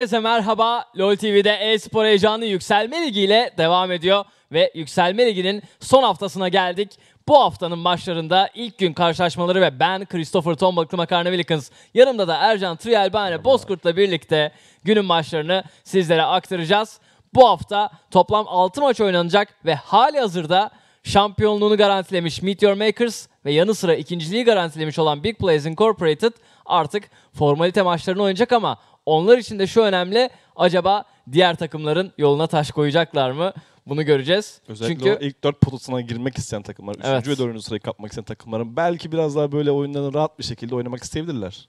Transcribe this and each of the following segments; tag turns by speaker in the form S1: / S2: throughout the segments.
S1: Herkese merhaba. LoL TV'de e-spor heyecanı Yükselme Ligi ile devam ediyor. Ve Yükselme Ligi'nin son haftasına geldik. Bu haftanın maçlarında ilk gün karşılaşmaları ve ben Christopher Tombalıklı Makarna Wilkins. Yanımda da Ercan Triyelbane Bozkurt'la birlikte günün maçlarını sizlere aktaracağız. Bu hafta toplam 6 maç oynanacak ve hali hazırda şampiyonluğunu garantilemiş Meteor Makers ve yanı sıra ikinciliği garantilemiş olan Big Plays Incorporated artık formalite maçlarını oynayacak ama onlar için de şu önemli. Acaba diğer takımların yoluna taş koyacaklar mı? Bunu göreceğiz.
S2: Özellikle
S1: Çünkü
S2: ilk dört potasına girmek isteyen takımlar, üçüncü
S1: Evet.
S2: ve dördüncü sırayı kapmak isteyen takımların belki biraz daha böyle oyunlarını rahat bir şekilde oynamak isteyebilirler.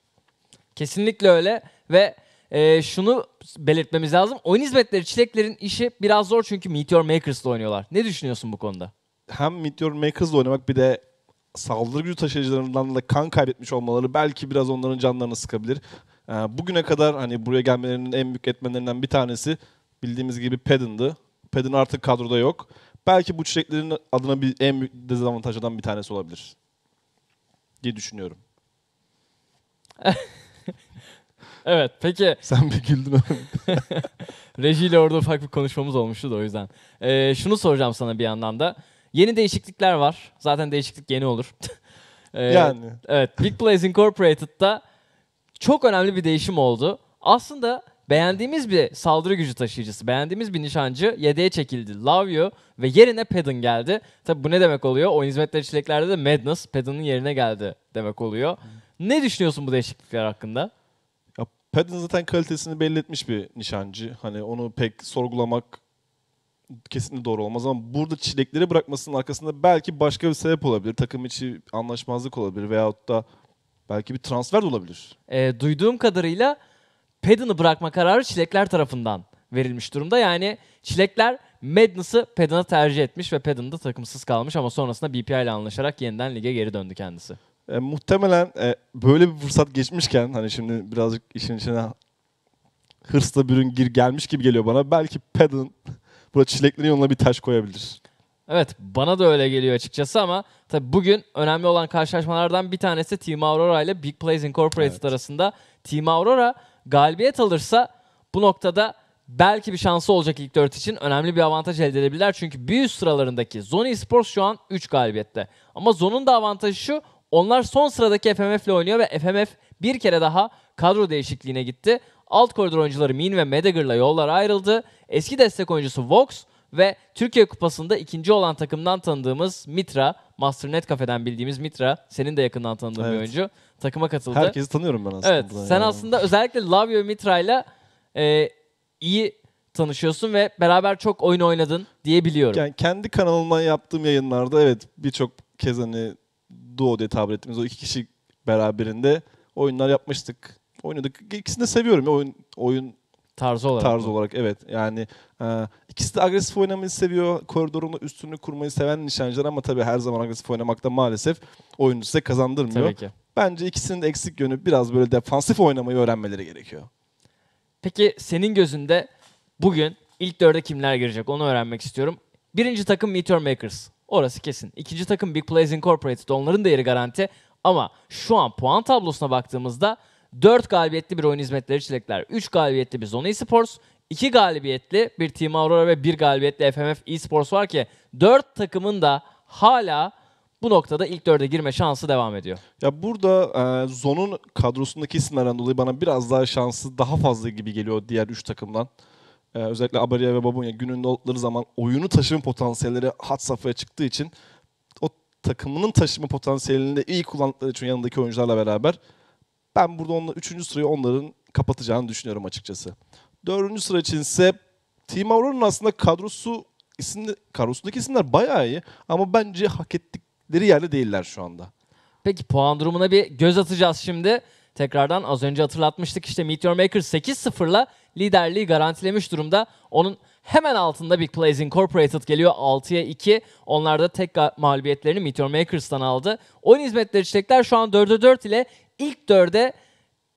S1: kesinlikle öyle ve e, şunu belirtmemiz lazım. Oyun hizmetleri çileklerin işi biraz zor çünkü Meteor Makers'la oynuyorlar. Ne düşünüyorsun bu konuda?
S2: Hem Meteor Makers'la oynamak bir de saldırı gücü taşıyıcılarından da kan kaybetmiş olmaları belki biraz onların canlarını sıkabilir. Ee, bugüne kadar hani buraya gelmelerinin en büyük etmenlerinden bir tanesi bildiğimiz gibi Padden'dı. Padden artık kadroda yok. Belki bu çiçeklerin adına bir en büyük dezavantajlardan bir tanesi olabilir diye düşünüyorum.
S1: Evet peki
S2: Sen bir güldün.
S1: rejiyle orada ufak bir konuşmamız olmuştu da o yüzden. E, şunu soracağım sana bir yandan da. Yeni değişiklikler var. Zaten değişiklik yeni olur. E,
S2: yani.
S1: Evet, Big Plays Incorporated'da çok önemli bir değişim oldu. Aslında beğendiğimiz bir saldırı gücü taşıyıcısı, beğendiğimiz bir nişancı yedeğe çekildi. You ve yerine Padden geldi. Tabi bu ne demek oluyor? Oyun hizmetleri çileklerde de Madness Padden'ın yerine geldi demek oluyor. Ne düşünüyorsun bu değişiklikler hakkında?
S2: Ya Padden zaten kalitesini belli etmiş bir nişancı. Hani onu pek sorgulamak kesinlikle doğru olmaz ama burada çilekleri bırakmasının arkasında belki başka bir sebep olabilir. Takım içi anlaşmazlık olabilir veyahut da belki bir transfer de olabilir.
S1: Ee, duyduğum kadarıyla Padden'ı bırakma kararı çilekler tarafından verilmiş durumda. Yani çilekler Madness'ı Padden'a tercih etmiş ve Padden da takımsız kalmış ama sonrasında BPI ile anlaşarak yeniden lige geri döndü kendisi.
S2: E, muhtemelen e, böyle bir fırsat geçmişken hani şimdi birazcık işin içine hırsla bürün gir gelmiş gibi geliyor bana. Belki Padden burada çileklerin yoluna bir taş koyabilir.
S1: Evet bana da öyle geliyor açıkçası ama tabii bugün önemli olan karşılaşmalardan bir tanesi Team Aurora ile Big Plays Incorporated
S2: Evet.
S1: arasında. Team Aurora galibiyet alırsa bu noktada belki bir şansı olacak ilk dört için önemli bir avantaj elde edebilirler. Çünkü bir üst sıralarındaki Zone Esports şu an 3 galibiyette. Ama Zone'un da avantajı şu onlar son sıradaki FMF ile oynuyor ve FMF bir kere daha kadro değişikliğine gitti. Alt koridor oyuncuları Min ve Medagır'la yollar ayrıldı. Eski destek oyuncusu Vox ve Türkiye Kupası'nda ikinci olan takımdan tanıdığımız Mitra, Masternet Cafe'den bildiğimiz Mitra, senin de yakından tanıdığın bir
S2: Evet.
S1: oyuncu takıma katıldı.
S2: Herkesi tanıyorum ben aslında.
S1: evet, sen
S2: yani.
S1: aslında özellikle Lavio Mitra'yla e, iyi tanışıyorsun ve beraber çok oyun oynadın diye biliyorum.
S2: Yani kendi kanalımdan yaptığım yayınlarda evet birçok kez hani duo diye tabir ettiğimiz o iki kişi beraberinde oyunlar yapmıştık. Oynadık. İkisini de seviyorum ya oyun oyun
S1: tarzı olarak.
S2: tarzı
S1: mı?
S2: olarak evet. Yani e, ikisi de agresif oynamayı seviyor. Koridorunda üstünü kurmayı seven nişancılar ama tabii her zaman agresif oynamakta maalesef oyuncu size kazandırmıyor.
S1: Tabii ki.
S2: Bence ikisinin de eksik yönü biraz böyle defansif oynamayı öğrenmeleri gerekiyor.
S1: Peki senin gözünde bugün ilk dörde kimler girecek onu öğrenmek istiyorum. Birinci takım Meteor Makers. Orası kesin. İkinci takım Big Plays Incorporated. Onların da yeri garanti. Ama şu an puan tablosuna baktığımızda 4 galibiyetli bir oyun hizmetleri çilekler. 3 galibiyetli bir Zone Esports. 2 galibiyetli bir Team Aurora ve 1 galibiyetli FMF Esports var ki 4 takımın da hala bu noktada ilk dörde girme şansı devam ediyor.
S2: Ya burada e, Zon'un kadrosundaki isimlerden dolayı bana biraz daha şansı daha fazla gibi geliyor diğer 3 takımdan. E, özellikle Abaria ve Babunya gününde oldukları zaman oyunu taşıma potansiyelleri hat safhaya çıktığı için o takımının taşıma potansiyelini de iyi kullandıkları için yanındaki oyuncularla beraber ben burada onla, 3. sırayı onların kapatacağını düşünüyorum açıkçası. 4. sıra için ise Team Aurora'nın aslında kadrosu isimli, kadrosundaki isimler bayağı iyi ama bence hak ettikleri yerde değiller şu anda.
S1: Peki puan durumuna bir göz atacağız şimdi. Tekrardan az önce hatırlatmıştık işte Meteor Maker 8-0'la liderliği garantilemiş durumda. Onun hemen altında Big Plays Incorporated geliyor 6'ya 2. Onlar da tek mağlubiyetlerini Meteor Makers'tan aldı. Oyun hizmetleri çiçekler şu an 4'e 4 ile ilk 4'e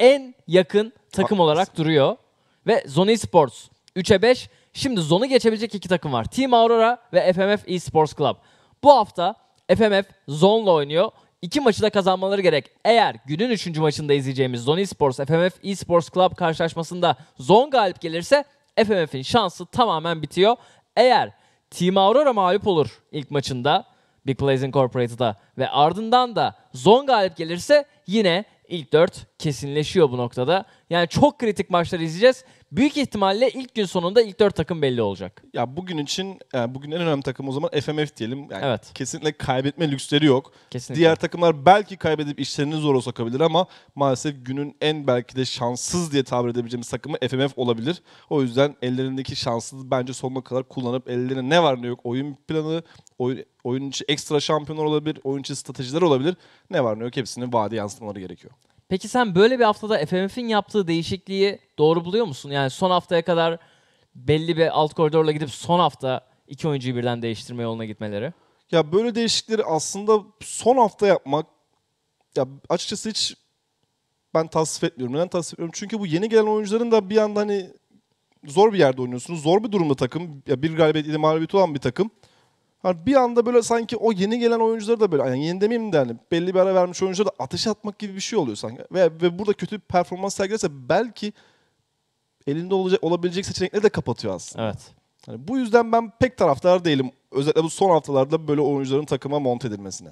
S1: en yakın takım
S2: Haklısın.
S1: olarak duruyor. Ve Zone Esports 3'e 5. Şimdi Zone'u geçebilecek iki takım var. Team Aurora ve FMF Esports Club. Bu hafta FMF Zone'la oynuyor. İki maçı da kazanmaları gerek. Eğer günün üçüncü maçında izleyeceğimiz Zone Esports FMF Esports Club karşılaşmasında Zone galip gelirse FMF'in şansı tamamen bitiyor. Eğer Team Aurora mağlup olur ilk maçında Big Plays Incorporated'a ve ardından da Zone galip gelirse yine ilk dört kesinleşiyor bu noktada. Yani çok kritik maçlar izleyeceğiz. Büyük ihtimalle ilk gün sonunda ilk dört takım belli olacak.
S2: Ya bugün için yani bugün en önemli takım o zaman FMF diyelim. Yani
S1: Evet.
S2: Kesinlikle kaybetme lüksleri yok.
S1: Kesinlikle.
S2: Diğer takımlar belki kaybedip işlerini zora sokabilir ama maalesef günün en belki de şanssız diye tabir edebileceğimiz takımı FMF olabilir. O yüzden ellerindeki şansı bence sonuna kadar kullanıp ellerine ne var ne yok oyun planı, oyun, oyun içi ekstra şampiyonlar olabilir, oyun içi stratejiler olabilir. Ne var ne yok hepsini vade yansıtmaları gerekiyor.
S1: Peki sen böyle bir haftada FMF'in yaptığı değişikliği doğru buluyor musun? Yani son haftaya kadar belli bir alt koridorla gidip son hafta iki oyuncuyu birden değiştirme yoluna gitmeleri.
S2: Ya böyle değişiklikleri aslında son hafta yapmak ya açıkçası hiç ben tasvip etmiyorum. Neden tasvip etmiyorum? Çünkü bu yeni gelen oyuncuların da bir anda hani zor bir yerde oynuyorsunuz. Zor bir durumda takım. Ya bir galibiyet, ile mağlubiyet olan bir takım. Hani bir anda böyle sanki o yeni gelen oyuncuları da böyle yani yeni demeyeyim de hani belli bir ara vermiş oyuncuları da ateş atmak gibi bir şey oluyor sanki. Ve, ve burada kötü bir performans sergilerse belki elinde olacak olabilecek seçenekleri de kapatıyor aslında.
S1: Evet.
S2: Hani bu yüzden ben pek taraftar değilim. Özellikle bu son haftalarda böyle oyuncuların takıma monte edilmesine.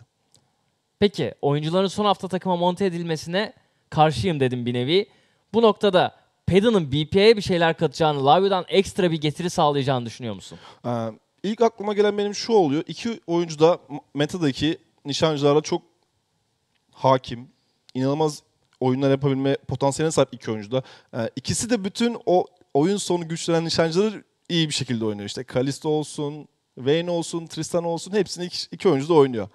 S1: Peki oyuncuların son hafta takıma monte edilmesine karşıyım dedim bir nevi. Bu noktada Peda'nın BPA'ya bir şeyler katacağını, Lavio'dan ekstra bir getiri sağlayacağını düşünüyor musun?
S2: Ee, ilk aklıma gelen benim şu oluyor. İki oyuncu da metadaki nişancılara çok hakim. inanılmaz oyunlar yapabilme potansiyeline sahip iki oyuncu da. Ee, ikisi de bütün o oyun sonu güçlenen nişancıları iyi bir şekilde oynuyor. İşte Kalisto olsun, Vayne olsun, Tristan olsun hepsini iki, iki oyuncu da oynuyor.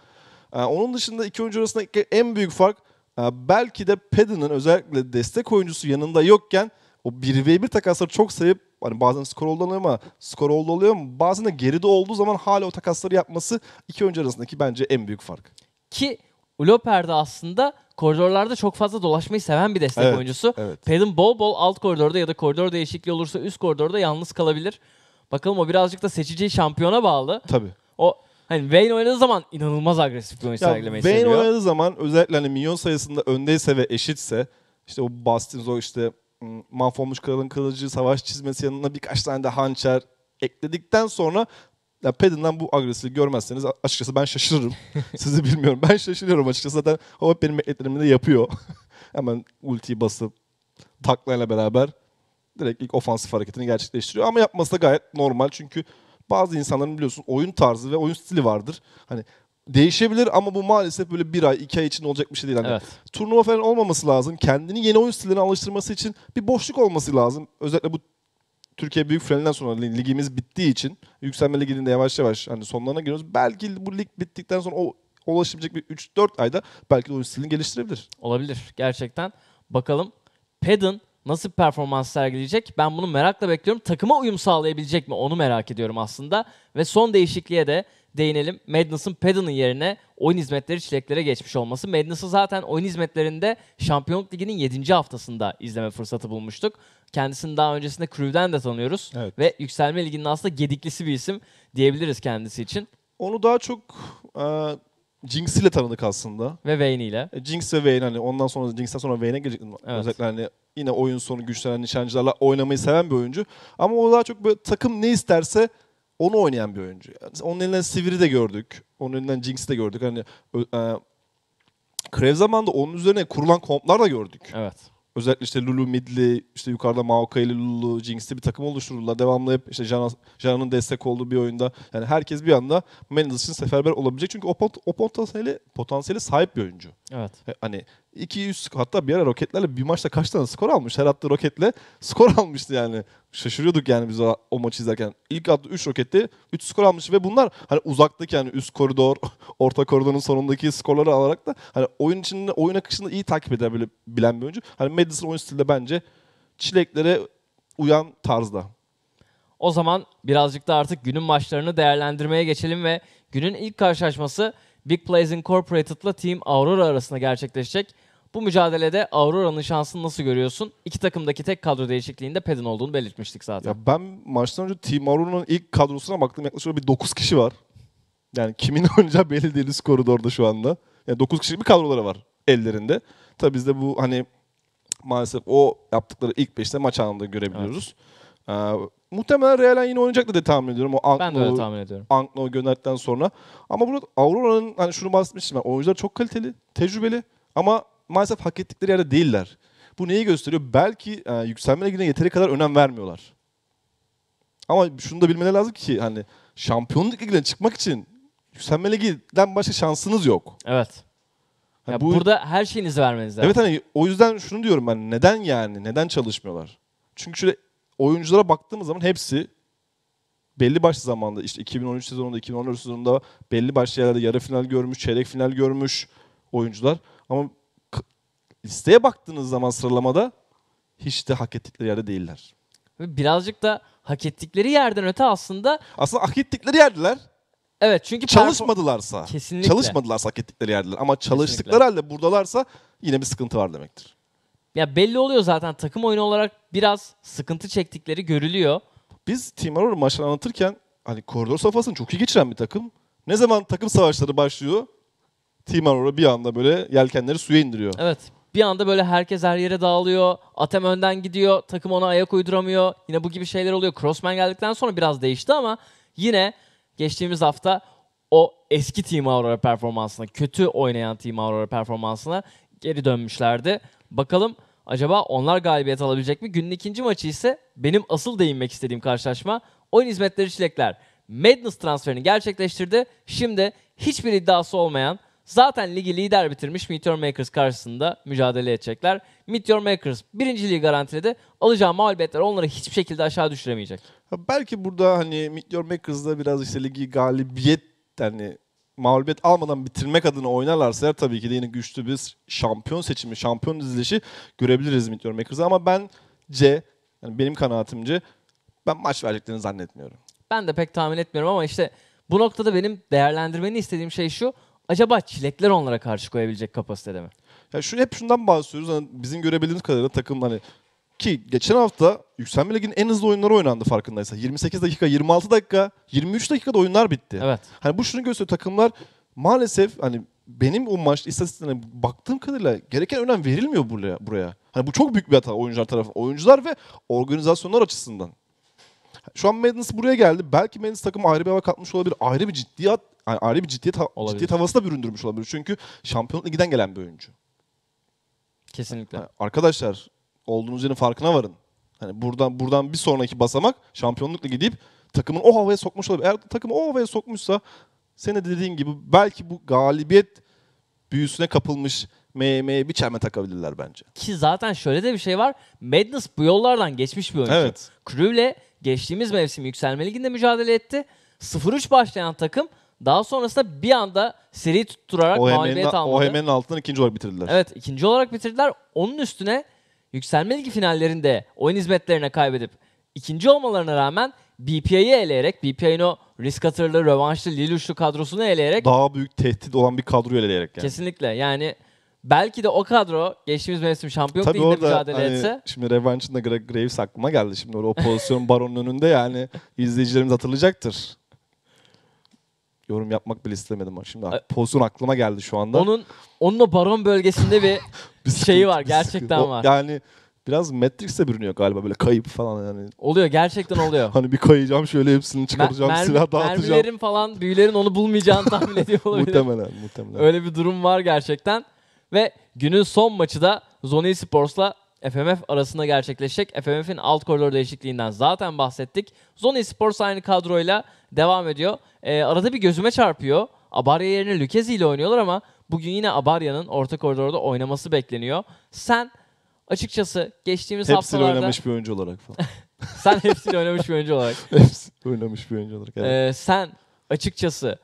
S2: Ee, onun dışında iki oyuncu arasındaki en büyük fark e, belki de Pedon'ın özellikle destek oyuncusu yanında yokken o 1v1 takasları çok sevip hani bazen skor oldu ama skor oldu oluyor ama bazen de geride olduğu zaman hala o takasları yapması iki oyuncu arasındaki bence en büyük fark.
S1: Ki Uloper de aslında koridorlarda çok fazla dolaşmayı seven bir destek
S2: Evet,
S1: oyuncusu.
S2: evet.
S1: Pedon bol bol alt koridorda ya da koridor değişikliği olursa üst koridorda yalnız kalabilir. Bakalım o birazcık da seçeceği şampiyona bağlı.
S2: Tabii.
S1: O hani Vayne oynadığı zaman inanılmaz agresif bir oyun sergilemeyi
S2: Vayne
S1: seviyor.
S2: oynadığı zaman özellikle hani milyon sayısında öndeyse ve eşitse işte o Bastin o işte mahvolmuş kralın kılıcı savaş çizmesi yanına birkaç tane de hançer ekledikten sonra ya Pedon'dan bu agresifliği görmezseniz açıkçası ben şaşırırım. Sizi bilmiyorum. Ben şaşırıyorum açıkçası. Zaten o hep benim beklediklerimi de yapıyor. Hemen ultiyi basıp taklayla beraber direkt ilk ofansif hareketini gerçekleştiriyor. Ama yapması da gayet normal. Çünkü bazı insanların biliyorsun oyun tarzı ve oyun stili vardır. Hani değişebilir ama bu maalesef böyle bir ay, iki ay için olacak bir şey değil. Hani
S1: Evet.
S2: turnuva falan olmaması lazım. Kendini yeni oyun stillerine alıştırması için bir boşluk olması lazım. Özellikle bu Türkiye Büyük Finalinden sonra li- ligimiz bittiği için yükselme liginin de yavaş yavaş hani sonlarına giriyoruz. Belki bu lig bittikten sonra o ulaşabilecek bir 3-4 ayda belki de oyun stilini geliştirebilir.
S1: Olabilir gerçekten. Bakalım Pedon nasıl bir performans sergileyecek? Ben bunu merakla bekliyorum. Takıma uyum sağlayabilecek mi? Onu merak ediyorum aslında. Ve son değişikliğe de değinelim. Madness'ın Pedon'ın yerine oyun hizmetleri çileklere geçmiş olması. Madness'ı zaten oyun hizmetlerinde Şampiyonluk Ligi'nin 7. haftasında izleme fırsatı bulmuştuk. Kendisini daha öncesinde Crew'den de tanıyoruz.
S2: Evet.
S1: Ve Yükselme Ligi'nin aslında gediklisi bir isim diyebiliriz kendisi için.
S2: Onu daha çok e, Jinx ile tanıdık aslında.
S1: Ve Vayne ile.
S2: E, Jinx ve Vayne hani ondan sonra Jinx'ten sonra Vayne'e gelecek. Özellikle hani yine oyun sonu güçlenen nişancılarla oynamayı seven bir oyuncu. Ama o daha çok böyle takım ne isterse onu oynayan bir oyuncu. Yani onun elinden Sivir'i de gördük. Onun elinden Jinx'i de gördük. Hani e, Krev zamanında onun üzerine kurulan komplar da gördük.
S1: Evet.
S2: Özellikle işte Lulu midli, işte yukarıda Maokai ile Lulu, Jinx'li bir takım oluştururlar. Devamlı hep işte Jana'nın destek olduğu bir oyunda. Yani herkes bir anda Mendes için seferber olabilecek. Çünkü o, pot- o potansiyeli, potansiyeli sahip bir oyuncu.
S1: Evet.
S2: E, Hani 200 hatta bir ara roketlerle bir maçta kaç tane skor almış? Her attığı roketle skor almıştı yani. Şaşırıyorduk yani biz o, o maçı izlerken. İlk attığı 3 rokette 3 skor almış ve bunlar hani uzaktaki yani üst koridor, orta koridorun sonundaki skorları alarak da hani oyun içinde oyun akışını iyi takip eden böyle bilen bir oyuncu. Hani Madison oyun stili de bence çileklere uyan tarzda.
S1: O zaman birazcık da artık günün maçlarını değerlendirmeye geçelim ve günün ilk karşılaşması Big Plays Incorporated'la Team Aurora arasında gerçekleşecek. Bu mücadelede Aurora'nın şansını nasıl görüyorsun? İki takımdaki tek kadro değişikliğinde Pedon olduğunu belirtmiştik zaten.
S2: Ya ben maçtan önce Team Aurora'nın ilk kadrosuna baktım yaklaşık bir 9 kişi var. Yani kimin oynayacağı belli değil üst koridorda şu anda. Yani 9 kişilik bir kadroları var ellerinde. Tabii bizde bu hani maalesef o yaptıkları ilk 5'te maç anında görebiliyoruz. Ee, muhtemelen Realen yine oynayacaktır diye tahmin ediyorum. O
S1: Ben de öyle
S2: Ankno-
S1: tahmin ediyorum.
S2: Ankno gönderdikten sonra. Ama burada Aurora'nın hani şunu bahsetmiştim ben. Oyuncular çok kaliteli, tecrübeli ama maalesef hak ettikleri yerde değiller. Bu neyi gösteriyor? Belki e, yükselme ligine yeteri kadar önem vermiyorlar. Ama şunu da bilmeleri lazım ki hani şampiyonluk ligine çıkmak için yükselme liginden başka şansınız yok.
S1: Evet.
S2: Hani
S1: Ya
S2: bu-
S1: burada her şeyinizi vermeniz lazım.
S2: Evet hani o yüzden şunu diyorum ben neden yani neden çalışmıyorlar? Çünkü şöyle oyunculara baktığımız zaman hepsi belli başlı zamanda işte 2013 sezonunda 2014 sezonunda belli başlı yerlerde yarı final görmüş, çeyrek final görmüş oyuncular. Ama listeye baktığınız zaman sıralamada hiç de hak ettikleri yerde değiller.
S1: Birazcık da hak ettikleri yerden öte aslında
S2: Aslında hak ettikleri yerdiler.
S1: evet çünkü
S2: Çalışmadılarsa.
S1: Kesinlikle.
S2: Çalışmadılarsa hak ettikleri yerdiler. Ama çalıştıkları halde buradalarsa yine bir sıkıntı var demektir.
S1: Ya belli oluyor zaten takım oyunu olarak biraz sıkıntı çektikleri görülüyor.
S2: Biz Team Aurora maçları anlatırken hani koridor safhasını çok iyi geçiren bir takım. Ne zaman takım savaşları başlıyor Team Aurora bir anda böyle yelkenleri suya indiriyor.
S1: Evet. Bir anda böyle herkes her yere dağılıyor. Atem önden gidiyor. Takım ona ayak uyduramıyor. Yine bu gibi şeyler oluyor. Crossman geldikten sonra biraz değişti ama yine geçtiğimiz hafta o eski Team Aurora performansına, kötü oynayan Team Aurora performansına geri dönmüşlerdi. Bakalım acaba onlar galibiyet alabilecek mi? Günün ikinci maçı ise benim asıl değinmek istediğim karşılaşma. Oyun hizmetleri çilekler. Madness transferini gerçekleştirdi. Şimdi hiçbir iddiası olmayan Zaten ligi lider bitirmiş Meteor Makers karşısında mücadele edecekler. Meteor Makers birinciliği garantiledi. Alacağı mağlubiyetler onları hiçbir şekilde aşağı düşüremeyecek.
S2: Ha, belki burada hani Meteor Makers'da biraz işte ligi galibiyet yani mağlubiyet almadan bitirmek adına oynarlarsa tabii ki de yine güçlü bir şampiyon seçimi, şampiyon dizilişi görebiliriz Meteor Makers'a ama bence yani benim kanaatimce ben maç vereceklerini zannetmiyorum.
S1: Ben de pek tahmin etmiyorum ama işte bu noktada benim değerlendirmeni istediğim şey şu. Acaba çilekler onlara karşı koyabilecek kapasitede mi?
S2: Ya şu hep şundan bahsediyoruz. Hani bizim görebildiğimiz kadarıyla takım hani ki geçen hafta Yükselme Ligi'nin en hızlı oyunları oynandı farkındaysa. 28 dakika, 26 dakika, 23 dakikada oyunlar bitti.
S1: Evet.
S2: Hani bu şunu gösteriyor takımlar maalesef hani benim o maç istatistiklerine baktığım kadarıyla gereken önem verilmiyor buraya. buraya. Hani bu çok büyük bir hata oyuncular tarafından. Oyuncular ve organizasyonlar açısından. Şu an Madness buraya geldi. Belki Madness takımı ayrı bir hava katmış olabilir. Ayrı bir ciddiyet, yani ayrı bir ciddiyet, ha-
S1: Olabilir.
S2: ciddiyet havası da büründürmüş olabilir. Çünkü Şampiyonluk Ligi'den gelen bir oyuncu.
S1: Kesinlikle.
S2: Yani arkadaşlar olduğunuz yerin farkına varın. Hani buradan buradan bir sonraki basamak şampiyonluk ligi deyip takımın o havaya sokmuş olabilir. Eğer takımı o havaya sokmuşsa senin de dediğin gibi belki bu galibiyet büyüsüne kapılmış MM'ye bir çelme takabilirler bence.
S1: Ki zaten şöyle de bir şey var. Madness bu yollardan geçmiş bir oyuncu.
S2: Evet.
S1: Crew'le geçtiğimiz mevsim yükselme liginde mücadele etti. 0-3 başlayan takım daha sonrasında bir anda seri tutturarak mağlubiyet almadı.
S2: OHM'nin altından ikinci olarak bitirdiler.
S1: Evet ikinci olarak bitirdiler. Onun üstüne yükselme ligi finallerinde oyun hizmetlerine kaybedip ikinci olmalarına rağmen BPI'yi eleyerek, BPI'nin o risk atırlı, rövanşlı, Liluşlu kadrosunu eleyerek
S2: Daha büyük tehdit olan bir kadro eleyerek yani.
S1: kesinlikle yani belki de o kadro geçtiğimiz mevsim şampiyonluk
S2: Tabii orada
S1: mücadele
S2: hani
S1: etse
S2: şimdi revanşında Gra- Graves aklıma geldi. Şimdi orada o pozisyon baronun önünde yani izleyicilerimiz hatırlayacaktır. Yorum yapmak bile istemedim ama şimdi
S1: Ay-
S2: pozisyon aklıma geldi şu anda.
S1: onun onun o baron bölgesinde bir
S2: Bir
S1: şeyi var,
S2: bir
S1: gerçekten
S2: O-
S1: var.
S2: Yani biraz Matrix'e bürünüyor galiba böyle kayıp falan yani.
S1: oluyor gerçekten oluyor.
S2: Hani bir kayacağım şöyle hepsini çıkaracağım
S1: Mer-
S2: silah dağıtacağım.
S1: Mermilerin falan büyülerin onu bulmayacağını tahmin ediyor olabilir.
S2: Muhtemelen muhtemelen.
S1: Öyle bir durum var gerçekten. Ve günün son maçı da Zoni Sports'la FMF arasında gerçekleşecek. FMF'in alt koridor değişikliğinden zaten bahsettik. Zoni Sports aynı kadroyla devam ediyor. Ee, arada bir gözüme çarpıyor. Abarya yerine Lucchesi ile oynuyorlar ama bugün yine Abarya'nın orta koridorda oynaması bekleniyor. Sen açıkçası geçtiğimiz
S2: Hepsini
S1: haftalarda
S2: oynamış bir oyuncu olarak falan.
S1: sen hepsini oynamış bir oyuncu olarak.
S2: Hepsi oynamış bir oyuncu olarak. Evet.
S1: Ee, sen açıkçası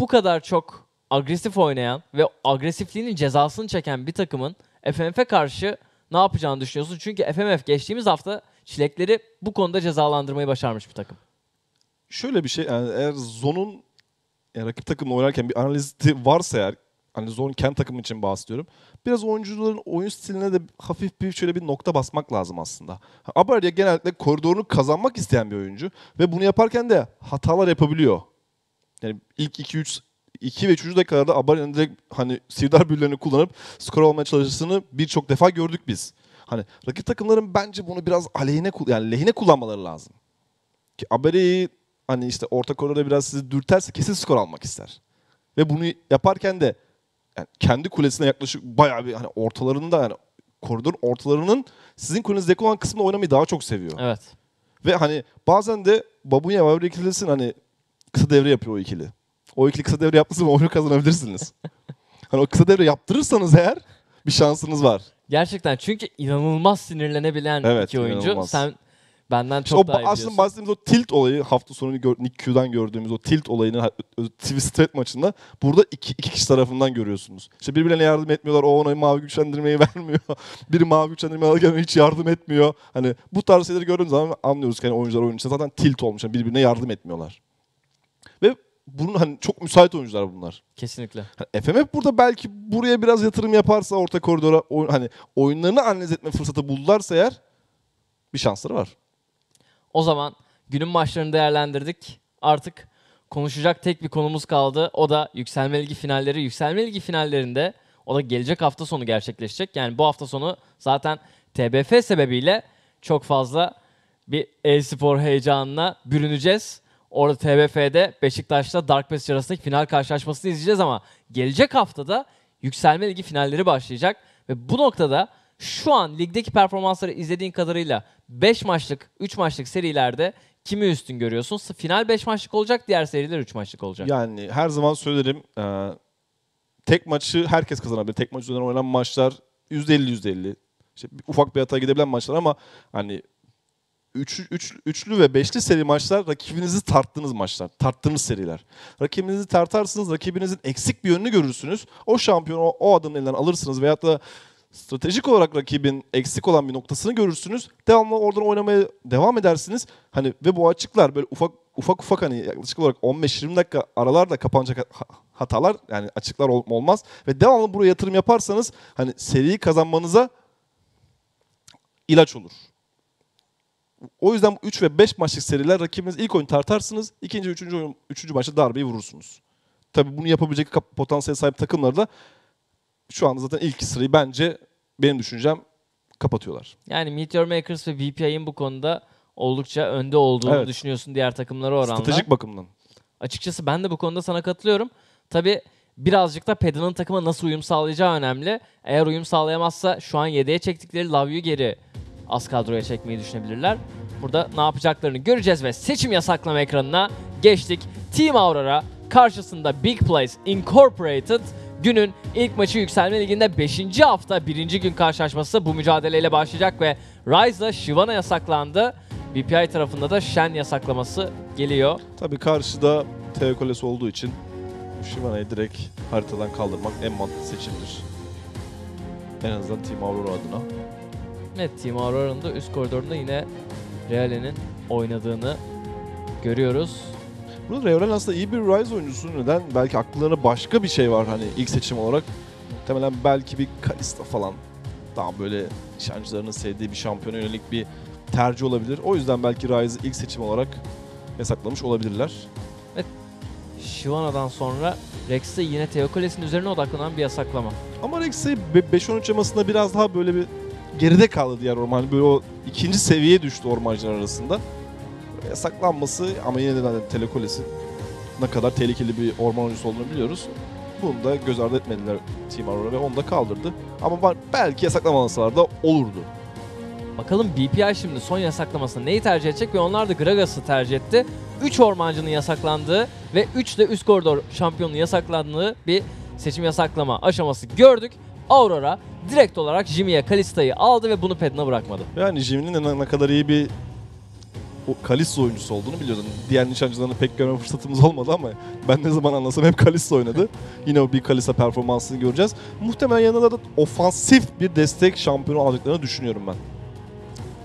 S1: bu kadar çok agresif oynayan ve agresifliğinin cezasını çeken bir takımın FMF'e karşı ne yapacağını düşünüyorsun? Çünkü FMF geçtiğimiz hafta çilekleri bu konuda cezalandırmayı başarmış bir takım.
S2: Şöyle bir şey yani eğer Zon'un yani rakip takımla oynarken bir analisti varsa eğer hani Zon kendi takımı için bahsediyorum. Biraz oyuncuların oyun stiline de hafif bir şöyle bir nokta basmak lazım aslında. Abarya genellikle koridorunu kazanmak isteyen bir oyuncu ve bunu yaparken de hatalar yapabiliyor. Yani ilk 2-3 2 ve 3. dakikalarda Abaria'nın direkt hani sirdar büyülerini kullanıp skor almaya çalıştığını birçok defa gördük biz. Hani rakip takımların bence bunu biraz aleyhine yani lehine kullanmaları lazım. Ki Abaria'yı hani işte orta koridorda biraz sizi dürterse kesin skor almak ister. Ve bunu yaparken de yani kendi kulesine yaklaşık bayağı bir hani ortalarında yani koridorun ortalarının sizin kulenizdeki olan kısmında oynamayı daha çok seviyor.
S1: Evet.
S2: Ve hani bazen de Babunya ve Avri ikilisin hani kısa devre yapıyor o ikili. O ikili kısa devre yaptığı zaman oyunu kazanabilirsiniz. hani o kısa devre yaptırırsanız eğer bir şansınız var.
S1: Gerçekten çünkü inanılmaz sinirlenebilen
S2: Evet,
S1: iki oyuncu.
S2: inanılmaz.
S1: Sen benden
S2: İşte
S1: çok
S2: o
S1: daha iyi
S2: aslında bahsettiğimiz o tilt olayı hafta sonu gör, Nick Q'dan gördüğümüz o tilt olayını Straight maçında burada iki, iki kişi tarafından görüyorsunuz. İşte birbirlerine yardım etmiyorlar. O ona mavi güçlendirmeyi vermiyor. Biri mavi güçlendirmeyi alırken hiç yardım etmiyor. Hani bu tarz şeyleri gördüğümüz zaman anlıyoruz ki hani oyuncular oyun içinde zaten tilt olmuş. Yani birbirine yardım etmiyorlar. Ve bunun hani çok müsait oyuncular bunlar.
S1: Kesinlikle.
S2: Hani FMF burada belki buraya biraz yatırım yaparsa orta koridora oy- hani oyunlarını analiz etme fırsatı buldularsa eğer bir şansları var.
S1: O zaman günün maçlarını değerlendirdik. Artık konuşacak tek bir konumuz kaldı. O da Yükselme Ligi finalleri. Yükselme Ligi finallerinde o da gelecek hafta sonu gerçekleşecek. Yani bu hafta sonu zaten TBF sebebiyle çok fazla bir e-spor heyecanına bürüneceğiz. Orada TBF'de Beşiktaş'la Dark Passage arasındaki final karşılaşmasını izleyeceğiz ama gelecek haftada Yükselme Ligi finalleri başlayacak ve bu noktada şu an ligdeki performansları izlediğin kadarıyla 5 maçlık, 3 maçlık serilerde kimi üstün görüyorsun? Final 5 maçlık olacak, diğer seriler 3 maçlık olacak.
S2: Yani her zaman söylerim e, tek maçı herkes kazanabilir. Tek maç üzerinden oynanan maçlar %50 %50. İşte ufak bir hata gidebilen maçlar ama hani üç, üç, üçlü ve beşli seri maçlar rakibinizi tarttığınız maçlar. Tarttığınız seriler. Rakibinizi tartarsınız, rakibinizin eksik bir yönünü görürsünüz. O şampiyonu o, o adamın elinden alırsınız veyahut da stratejik olarak rakibin eksik olan bir noktasını görürsünüz. Devamlı oradan oynamaya devam edersiniz. Hani ve bu açıklar böyle ufak ufak ufak hani yaklaşık olarak 15-20 dakika aralarla kapanacak ha- hatalar yani açıklar ol- olmaz ve devamlı buraya yatırım yaparsanız hani seriyi kazanmanıza ilaç olur. O yüzden 3 ve 5 maçlık seriler rakibiniz ilk oyun tartarsınız. ikinci, üçüncü oyun, üçüncü maçta darbeyi vurursunuz. Tabii bunu yapabilecek potansiyel sahip takımlar da şu anda zaten ilk sırayı bence benim düşüncem kapatıyorlar.
S1: Yani Meteor Makers ve VPI'nin bu konuda oldukça önde olduğunu
S2: Evet.
S1: düşünüyorsun diğer takımlara oranla.
S2: Stratejik bakımdan.
S1: Açıkçası ben de bu konuda sana katılıyorum. Tabi birazcık da Pedal'ın takıma nasıl uyum sağlayacağı önemli. Eğer uyum sağlayamazsa şu an yedeğe çektikleri Love You geri az kadroya çekmeyi düşünebilirler. Burada ne yapacaklarını göreceğiz ve seçim yasaklama ekranına geçtik. Team Aurora karşısında Big Place Incorporated günün ilk maçı Yükselme Ligi'nde 5. hafta 1. gün karşılaşması bu mücadeleyle başlayacak ve Ryze'la Shyvana yasaklandı. BPI tarafında da Shen yasaklaması geliyor.
S2: Tabii karşıda Teokoles olduğu için Shivana'yı direkt haritadan kaldırmak en mantıklı seçimdir. En azından Team Aurora adına.
S1: Evet Team Aurora'nın da üst koridorunda yine Real'in oynadığını görüyoruz.
S2: Burada Reoren aslında iyi bir Rise oyuncusu. Neden? Belki akıllarına başka bir şey var hani ilk seçim olarak. Muhtemelen belki bir Kalista falan. Daha böyle nişancılarının sevdiği bir şampiyona yönelik bir tercih olabilir. O yüzden belki Rise'ı ilk seçim olarak yasaklamış olabilirler.
S1: Shyvana'dan sonra Rex'te yine Theokoles'in üzerine odaklanan bir yasaklama.
S2: Ama Rex'i be- 5-13 yamasında biraz daha böyle bir geride kaldı diğer orman. Hani Böyle o ikinci seviyeye düştü ormancılar arasında. Yasaklanması ama yine de zaten Telekoles'in ne kadar tehlikeli bir orman oyuncusu olduğunu biliyoruz. Bunu da göz ardı etmediler Team Aurora ve onu da kaldırdı. Ama belki yasaklamasalar da olurdu.
S1: Bakalım BPI şimdi son yasaklamasında neyi tercih edecek ve onlar da Gragas'ı tercih etti. 3 ormancının yasaklandığı ve 3 de üst koridor şampiyonunun yasaklandığı bir seçim yasaklama aşaması gördük. Aurora direkt olarak Jimmy'ye Kalista'yı aldı ve bunu Pedna bırakmadı.
S2: Yani Jimmy'nin ne, ne kadar iyi bir o Kalista oyuncusu olduğunu biliyordum. Diğer nişancılarını pek görme fırsatımız olmadı ama ben ne zaman anlasam hep Kalista oynadı. Yine o bir Kalista performansını göreceğiz. Muhtemelen yanında da ofansif bir destek şampiyonu alacaklarını düşünüyorum ben.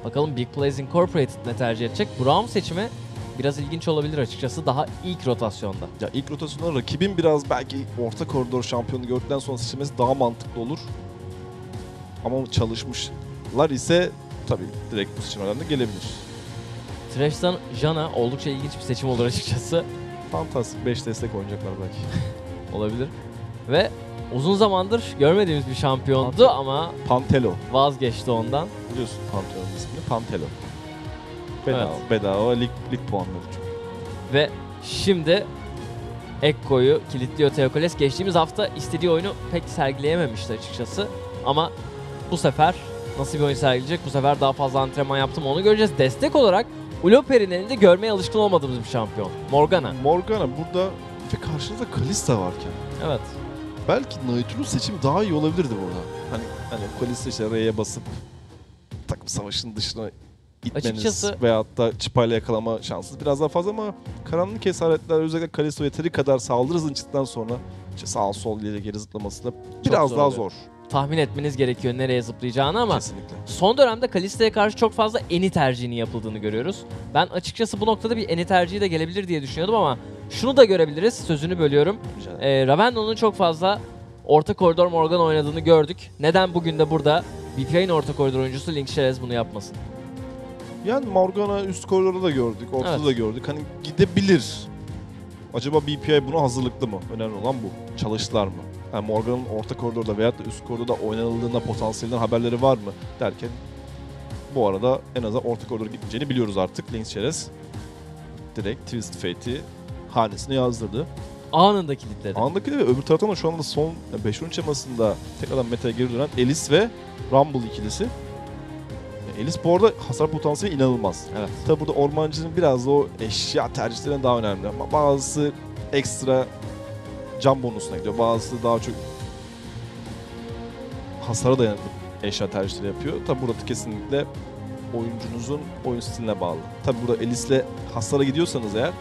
S1: Bakalım Big Plays Incorporated ne tercih edecek? Braum seçimi biraz ilginç olabilir açıkçası daha ilk rotasyonda.
S2: Ya ilk rotasyonda rakibin biraz belki orta koridor şampiyonu gördükten sonra seçilmesi daha mantıklı olur. Ama çalışmışlar ise tabii direkt bu seçimlerden de gelebilir.
S1: Trash'tan Jana oldukça ilginç bir seçim olur açıkçası.
S2: Fantastik 5 destek oynayacaklar belki.
S1: olabilir. Ve uzun zamandır görmediğimiz bir şampiyondu ama
S2: Pantelo.
S1: vazgeçti ondan.
S2: Biliyorsun Pantelo'nun ismini Pantelo. Bedava,
S1: Evet.
S2: bedava lig, lig puanları çünkü.
S1: Ve şimdi Ekko'yu kilitliyor Teokoles. Geçtiğimiz hafta istediği oyunu pek sergileyememişti açıkçası. Ama bu sefer nasıl bir oyun sergileyecek? Bu sefer daha fazla antrenman yaptım onu göreceğiz. Destek olarak Uloper'in elinde görmeye alışkın olmadığımız bir şampiyon. Morgana.
S2: Morgana burada ve karşınızda Kalista varken
S1: Evet.
S2: belki Nautilus seçim daha iyi olabilirdi burada. Hani hani Kalista işte R'ye basıp takım savaşının dışına itmeniz
S1: Açıkçası-
S2: veyahut da çıpayla yakalama şansınız biraz daha fazla ama karanlık esaretler özellikle Kalista yeteri kadar saldırı hızını çıktıktan sonra işte sağ sol ileri geri zıplaması da biraz
S1: zor
S2: daha
S1: oluyor.
S2: zor.
S1: Tahmin etmeniz gerekiyor nereye zıplayacağını ama
S2: Kesinlikle.
S1: son dönemde Kalista'ya karşı çok fazla eni tercihini yapıldığını görüyoruz. Ben açıkçası bu noktada bir eni tercihi de gelebilir diye düşünüyordum ama şunu da görebiliriz. Sözünü bölüyorum.
S2: Rica ederim.
S1: E, Ravenna'nın çok fazla orta koridor Morgan oynadığını gördük. Neden bugün de burada BPI'nin orta koridor oyuncusu Link Sherez bunu yapmasın?
S2: Yani Morgana üst koridorda da gördük, ortada
S1: Evet.
S2: da gördük. Hani gidebilir. Acaba BPI buna hazırlıklı mı? Önemli olan bu. Çalıştılar mı? Yani Morgan'ın orta koridorda veyahut da üst koridorda oynanıldığında potansiyelinden haberleri var mı? Derken bu arada en azından orta koridora gitmeyeceğini biliyoruz artık. Lynx Çerez direkt Twist Fate'i hanesine yazdırdı.
S1: Anında kilitledi.
S2: De ve öbür taraftan da şu anda son 5-13 temasında tekrardan meta'ya geri dönen Elis ve Rumble ikilisi. Elis bu arada hasar potansiyeli inanılmaz.
S1: Evet.
S2: Tabi burada ormancının biraz da o eşya tercihlerine daha önemli ama bazısı ekstra can bonusuna gidiyor. Bazısı daha çok hasara dayanıklı eşya tercihleri yapıyor. Tabi burada kesinlikle oyuncunuzun oyun stiline bağlı. Tabi burada Elis'le hasara gidiyorsanız eğer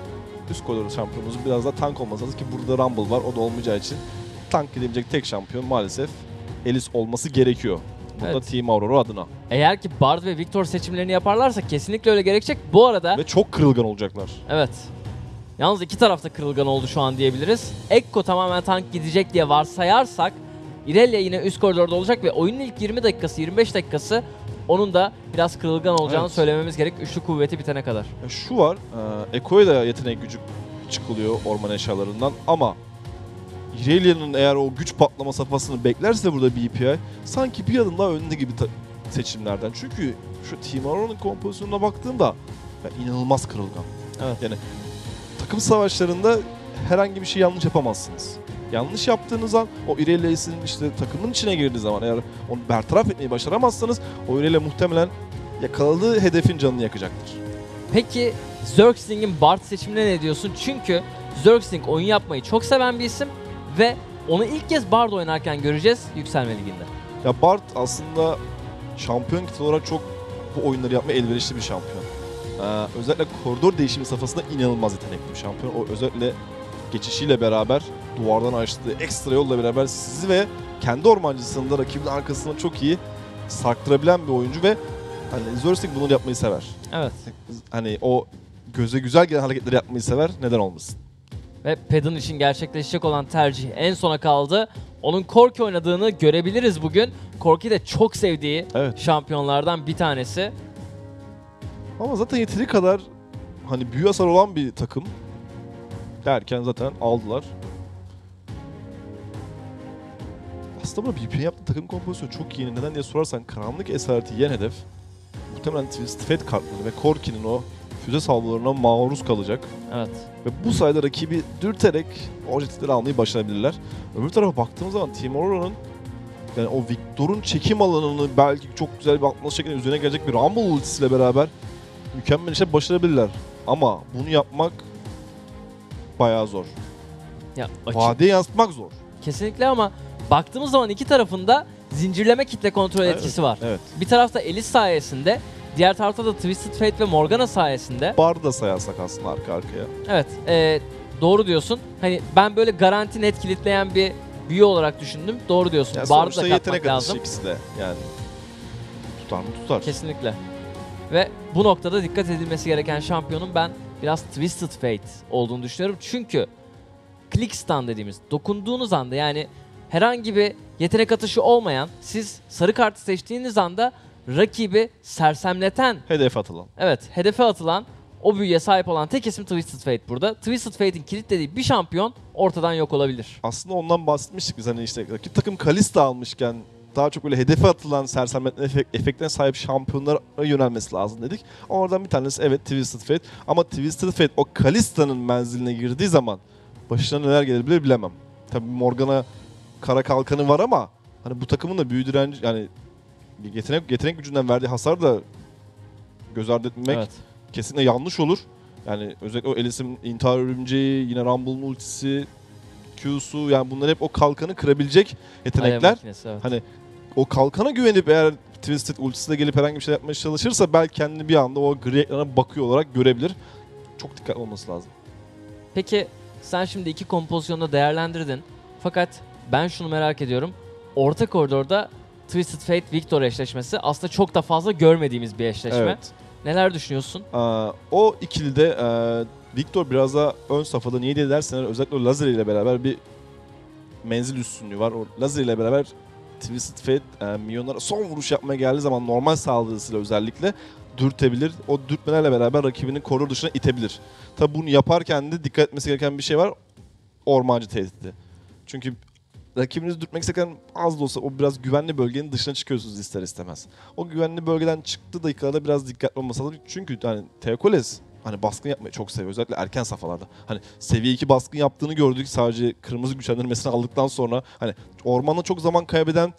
S2: üst koridor şampiyonunuzun biraz daha tank olması lazım ki burada Rumble var. O da olmayacağı için tank gidebilecek tek şampiyon maalesef Elis olması gerekiyor. Burada
S1: Evet.
S2: Team Aurora adına.
S1: Eğer ki Bard ve Victor seçimlerini yaparlarsa kesinlikle öyle gerekecek. Bu arada
S2: Ve çok kırılgan olacaklar.
S1: evet. Yalnız iki tarafta kırılgan oldu şu an diyebiliriz. Ekko tamamen tank gidecek diye varsayarsak Irelia yine üst koridorda olacak ve oyunun ilk 20 dakikası 25 dakikası onun da biraz kırılgan olacağını
S2: Evet.
S1: söylememiz gerek üçlü kuvveti bitene kadar.
S2: Şu var, e, Eko'ya da yetenek gücü çıkılıyor orman eşyalarından ama Irelia'nın eğer o güç patlama safhasını beklerse burada BPI sanki bir adım daha önde gibi seçimlerden. Çünkü şu Team Aurona'nın kompozisyonuna baktığımda inanılmaz kırılgan.
S1: Evet.
S2: Yani takım savaşlarında herhangi bir şey yanlış yapamazsınız. Yanlış yaptığınız an o Irelia'sının işte takımın içine girdiği zaman eğer onu bertaraf etmeyi başaramazsanız o Irelia muhtemelen yakaladığı hedefin canını yakacaktır.
S1: Peki Zergsting'in Bard seçimine ne diyorsun? Çünkü Zergsting oyun yapmayı çok seven bir isim ve onu ilk kez Bard oynarken göreceğiz Yükselme Ligi'nde.
S2: Ya Bart aslında şampiyon kitle olarak çok bu oyunları yapmaya elverişli bir şampiyon. Ee, özellikle koridor değişimi safhasında inanılmaz yetenekli bir şampiyon. O özellikle geçişiyle beraber duvardan açtığı ekstra yolla beraber sizi ve kendi ormancısını da rakibin arkasına çok iyi sarktırabilen bir oyuncu ve hani Zergsting bunu yapmayı sever.
S1: Evet.
S2: Hani o göze güzel gelen hareketleri yapmayı sever. Neden olmasın?
S1: Ve Pedon için gerçekleşecek olan tercih en sona kaldı. Onun Korki oynadığını görebiliriz bugün. Korki de çok sevdiği
S2: Evet.
S1: şampiyonlardan bir tanesi.
S2: Ama zaten yeteri kadar hani büyü hasar olan bir takım derken zaten aldılar. Aslında bu BP'nin yaptığı takım kompozisyonu çok iyi. Neden diye sorarsan karanlık esareti yiyen hedef muhtemelen Twist Fate kartları ve Korki'nin o füze saldırılarına maruz kalacak.
S1: Evet.
S2: Ve bu sayede rakibi dürterek objektifleri almayı başarabilirler. Öbür tarafa baktığımız zaman Team Aurora'nın yani o Victor'un çekim alanını belki çok güzel bir atmos şeklinde üzerine gelecek bir Rumble ultisiyle beraber mükemmel işler başarabilirler. Ama bunu yapmak bayağı zor.
S1: Ya açık-
S2: yansıtmak zor.
S1: kesinlikle ama baktığımız zaman iki tarafında zincirleme kitle kontrol
S2: Evet,
S1: etkisi var.
S2: Evet.
S1: Bir tarafta Elis sayesinde, diğer tarafta da Twisted Fate ve Morgana sayesinde.
S2: Bar da sayarsak aslında arka arkaya.
S1: Evet, e, doğru diyorsun. Hani ben böyle garanti net kilitleyen bir büyü olarak düşündüm. Doğru diyorsun.
S2: Yani sonuçta
S1: da
S2: yetenek
S1: katmak
S2: atışı
S1: lazım.
S2: ikisi de yani. Tutar mı tutar.
S1: Kesinlikle. Ve bu noktada dikkat edilmesi gereken şampiyonun ben biraz Twisted Fate olduğunu düşünüyorum. Çünkü click stun dediğimiz dokunduğunuz anda yani herhangi bir yetenek atışı olmayan siz sarı kartı seçtiğiniz anda rakibi sersemleten
S2: Hedef atılan.
S1: evet hedefe atılan o büyüye sahip olan tek isim Twisted Fate burada. Twisted Fate'in kilitlediği bir şampiyon ortadan yok olabilir.
S2: Aslında ondan bahsetmiştik biz hani işte rakip takım Kalista almışken daha çok böyle hedefe atılan sersemletme efekt, efektine sahip şampiyonlara yönelmesi lazım dedik. Oradan bir tanesi evet Twisted Fate ama Twisted Fate o Kalista'nın menziline girdiği zaman başına neler gelebilir bilemem. Tabii Morgana kara kalkanı var ama hani bu takımın da büyü direnci yani yetenek yetenek gücünden verdiği hasar da göz ardı etmek
S1: Evet.
S2: kesinlikle yanlış olur. Yani özellikle o Alice'in intihar örümceği, yine Rumble'ın ultisi, Q'su yani bunlar hep o kalkanı kırabilecek yetenekler.
S1: makinesi, evet.
S2: Hani o kalkana güvenip eğer Twisted ultisiyle gelip herhangi bir şey yapmaya çalışırsa belki kendini bir anda o gri ekrana bakıyor olarak görebilir. Çok dikkatli olması lazım.
S1: Peki sen şimdi iki kompozisyonda değerlendirdin. Fakat ben şunu merak ediyorum. Orta koridorda Twisted Fate Victor eşleşmesi aslında çok da fazla görmediğimiz bir eşleşme.
S2: Evet.
S1: Neler düşünüyorsun?
S2: Aa, o ikilide e, Victor biraz daha ön safhada niye diye dersen özellikle o lazer ile beraber bir menzil üstünlüğü var. O lazer ile beraber Twisted Fate e, son vuruş yapmaya geldiği zaman normal saldırısıyla özellikle dürtebilir. O dürtmelerle beraber rakibinin koridor dışına itebilir. Tabi bunu yaparken de dikkat etmesi gereken bir şey var. Ormancı tehdidi. Çünkü rakibinizi dürtmek isterken az da olsa o biraz güvenli bölgenin dışına çıkıyorsunuz ister istemez. O güvenli bölgeden çıktığı dakikada biraz dikkatli olması lazım. Çünkü hani Teokoles hani baskın yapmayı çok seviyor. Özellikle erken safhalarda. Hani seviye 2 baskın yaptığını gördük sadece kırmızı güçlendirmesini aldıktan sonra. Hani ormanda çok zaman kaybeden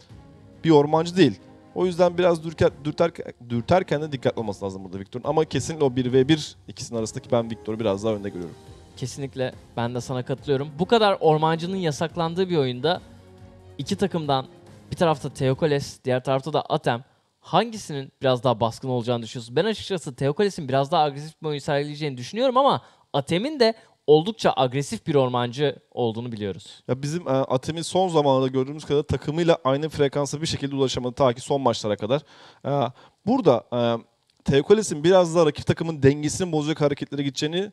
S2: bir ormancı değil. O yüzden biraz dürker, dürter, dürterken de dikkatli olması lazım burada Victor'un. Ama kesinlikle o 1v1 ikisinin arasındaki ben Victor'u biraz daha önde görüyorum.
S1: Kesinlikle ben de sana katılıyorum. Bu kadar ormancının yasaklandığı bir oyunda iki takımdan bir tarafta Teokoles, diğer tarafta da Atem hangisinin biraz daha baskın olacağını düşünüyorsun? Ben açıkçası Teokoles'in biraz daha agresif bir oyun sergileyeceğini düşünüyorum ama Atem'in de oldukça agresif bir ormancı olduğunu biliyoruz.
S2: Ya bizim e, Atem'in son zamanlarda gördüğümüz kadar takımıyla aynı frekansa bir şekilde ulaşamadı ta ki son maçlara kadar. E, burada e, Teokoles'in biraz daha rakip takımın dengesini bozacak hareketlere gideceğini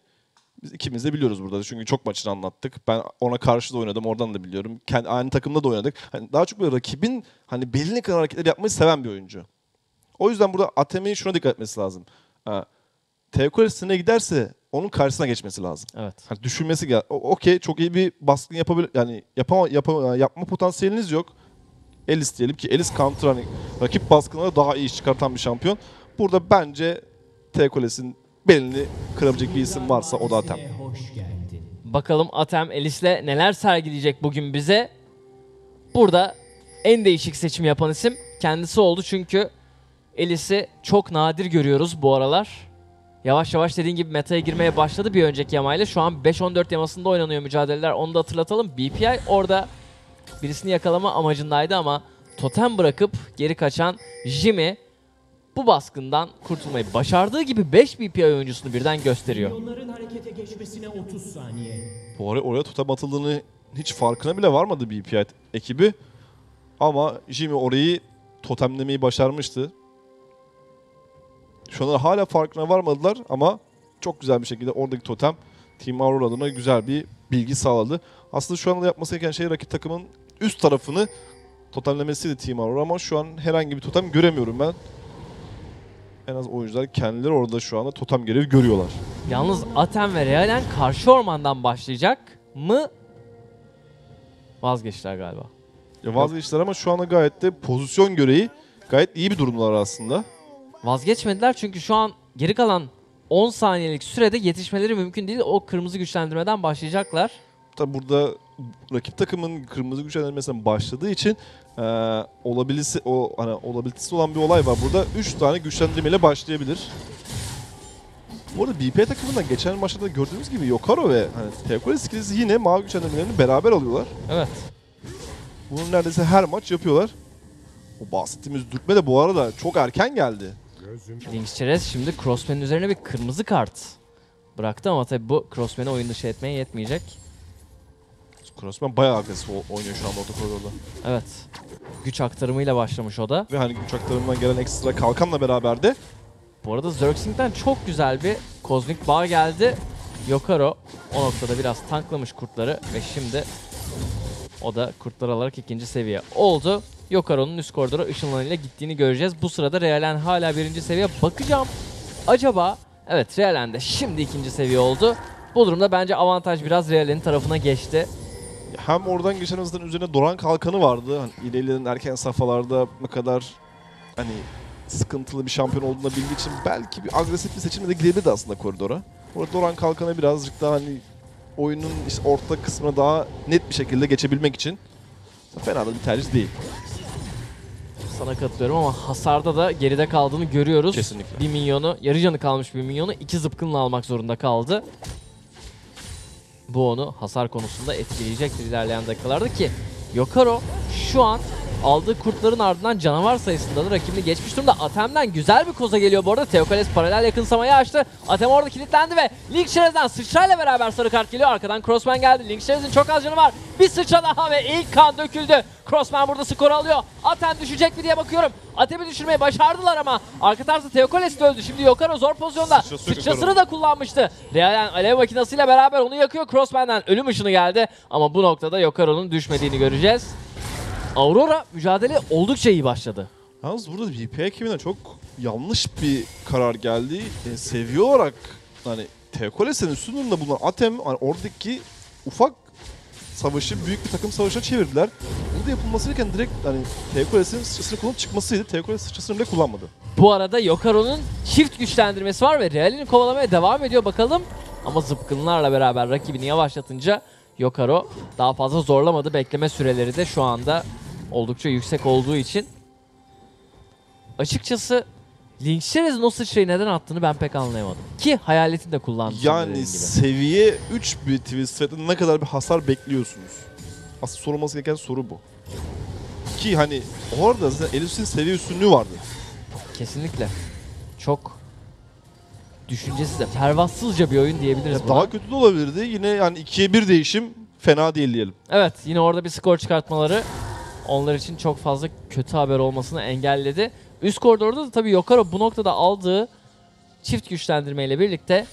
S2: biz ikimiz de biliyoruz burada. Çünkü çok maçını anlattık. Ben ona karşı da oynadım. Oradan da biliyorum. Kendi, aynı takımda da oynadık. Hani daha çok böyle rakibin hani belini kıran hareketler yapmayı seven bir oyuncu. O yüzden burada Atem'in şuna dikkat etmesi lazım. E, Teokoles'ine giderse onun karşısına geçmesi lazım.
S1: Evet.
S2: Hani düşünmesi gel. Okey çok iyi bir baskın yapabilir yani yapama, yapama yapma potansiyeliniz yok. Elis diyelim ki Elis counter hani rakip baskınlara daha iyi iş çıkartan bir şampiyon. Burada bence T Koles'in belini kırabilecek bir isim varsa o da Atem.
S3: Hoş geldin.
S1: Bakalım Atem Elis'le neler sergileyecek bugün bize. Burada en değişik seçim yapan isim kendisi oldu çünkü Elis'i çok nadir görüyoruz bu aralar. Yavaş yavaş dediğin gibi meta'ya girmeye başladı bir önceki yamayla. Şu an 5-14 yamasında oynanıyor mücadeleler. Onu da hatırlatalım. BPI orada birisini yakalama amacındaydı ama totem bırakıp geri kaçan Jimmy bu baskından kurtulmayı başardığı gibi 5 BPI oyuncusunu birden gösteriyor.
S3: Milyonların harekete geçmesine 30 saniye.
S2: Bu araya oraya totem atıldığını hiç farkına bile varmadı BPI ekibi. Ama Jimmy orayı totemlemeyi başarmıştı. Şu an hala farkına varmadılar ama çok güzel bir şekilde oradaki totem Team Aurora adına güzel bir bilgi sağladı. Aslında şu anda yapması gereken şey rakip takımın üst tarafını totemlemesiydi Team Aurora ama şu an herhangi bir totem göremiyorum ben. En az oyuncular kendileri orada şu anda totem görevi görüyorlar.
S1: Yalnız Atem ve Realen karşı ormandan başlayacak mı? Vazgeçtiler galiba.
S2: Ya vazgeçtiler ama şu anda gayet de pozisyon göreği gayet iyi bir durumlar aslında.
S1: Vazgeçmediler çünkü şu an geri kalan 10 saniyelik sürede yetişmeleri mümkün değil. O kırmızı güçlendirmeden başlayacaklar.
S2: Tabi burada rakip takımın kırmızı güçlendirmesinden başladığı için eee olabilisi o hani olabilitesi olan bir olay var. Burada 3 tane güçlendirmeyle başlayabilir. Bu arada BP takımından geçen maçta gördüğümüz gibi Yokaro ve hani Teokores ikilisi yine mavi güçlendirmelerini beraber alıyorlar.
S1: Evet.
S2: Bunu neredeyse her maç yapıyorlar. O bahsettiğimiz dürtme de bu arada çok erken geldi.
S1: Lynx Çerez şimdi Crossman'ın üzerine bir kırmızı kart bıraktı ama tabi bu Crossman'ı oyun dışı etmeye yetmeyecek.
S2: Crossman bayağı agresif o- oynuyor şu anda orta koridorda.
S1: Evet. Güç aktarımıyla başlamış o da.
S2: Ve hani güç aktarımından gelen ekstra kalkanla beraber de
S1: Bu arada Zerxing'den çok güzel bir kozmik bağ geldi. Yokaro o noktada biraz tanklamış kurtları ve şimdi o da kurtlar alarak ikinci seviye oldu. Yokaro'nun üst koridora ışınlanıyla gittiğini göreceğiz. Bu sırada Realen hala birinci seviye. Bakacağım acaba Evet Realen de şimdi ikinci seviye oldu. Bu durumda bence avantaj biraz Real'in tarafına geçti.
S2: Hem oradan geçen hızların üzerine Doran kalkanı vardı. Hani ilerleyen erken safhalarda ne kadar hani sıkıntılı bir şampiyon olduğunu bildiği için belki bir agresif bir seçimle de gidebilirdi aslında koridora. Orada Doran kalkanı birazcık daha hani oyunun işte orta kısmına daha net bir şekilde geçebilmek için fena da bir tercih değil.
S1: Sana katılıyorum ama hasarda da geride kaldığını görüyoruz.
S2: Kesinlikle.
S1: Bir minyonu, yarı canı kalmış bir minyonu iki zıpkınla almak zorunda kaldı. Bu onu hasar konusunda etkileyecektir ilerleyen dakikalarda ki Yokaro şu an aldığı kurtların ardından canavar sayısında da rakibini geçmiş durumda. Atem'den güzel bir koza geliyor bu arada. Teokales paralel yakınsamayı açtı. Atem orada kilitlendi ve Link Sherez'den sıçrayla beraber sarı kart geliyor. Arkadan Crossman geldi. Link Sherez'in çok az canı var. Bir sıçra daha ve ilk kan döküldü. Crossman burada skor alıyor. Atem düşecek mi diye bakıyorum. Atem'i düşürmeyi başardılar ama arka tarafta Teokales de öldü. Şimdi Yokaro zor pozisyonda.
S2: Sıçrası
S1: Sıçrasını da kullanmıştı. Realen alev makinesiyle beraber onu yakıyor. Crossman'dan ölüm ışını geldi. Ama bu noktada Yokaro'nun düşmediğini göreceğiz. Aurora mücadele oldukça iyi başladı.
S2: Yalnız burada VP ekibine çok yanlış bir karar geldi. E, seviye olarak hani Teokoles'in üstünlüğünde bulunan Atem hani oradaki ufak savaşı büyük bir takım savaşına çevirdiler. Burada yapılması gereken direkt hani Teokoles'in sıçrasını kullanıp çıkmasıydı. Teokoles sıçrasını bile kullanmadı.
S1: Bu arada Yokaro'nun çift güçlendirmesi var ve Real'ini kovalamaya devam ediyor bakalım. Ama zıpkınlarla beraber rakibini yavaşlatınca Yokaro daha fazla zorlamadı. Bekleme süreleri de şu anda oldukça yüksek olduğu için. Açıkçası Link Sherez'in o sıçrayı neden attığını ben pek anlayamadım. Ki hayaletin de kullandı.
S2: Yani seviye 3 bir Twisted ne kadar bir hasar bekliyorsunuz? Asıl sorulması gereken soru bu. Ki hani orada zaten Elus'in seviye üstünlüğü vardı.
S1: Kesinlikle. Çok düşüncesiz de pervasızca bir oyun diyebiliriz
S2: Ya
S1: buna.
S2: daha kötü de olabilirdi. Yine yani 2'ye 1 değişim fena değil diyelim.
S1: Evet yine orada bir skor çıkartmaları onlar için çok fazla kötü haber olmasını engelledi. Üst koridorda da tabii Yokaro bu noktada aldığı çift güçlendirmeyle birlikte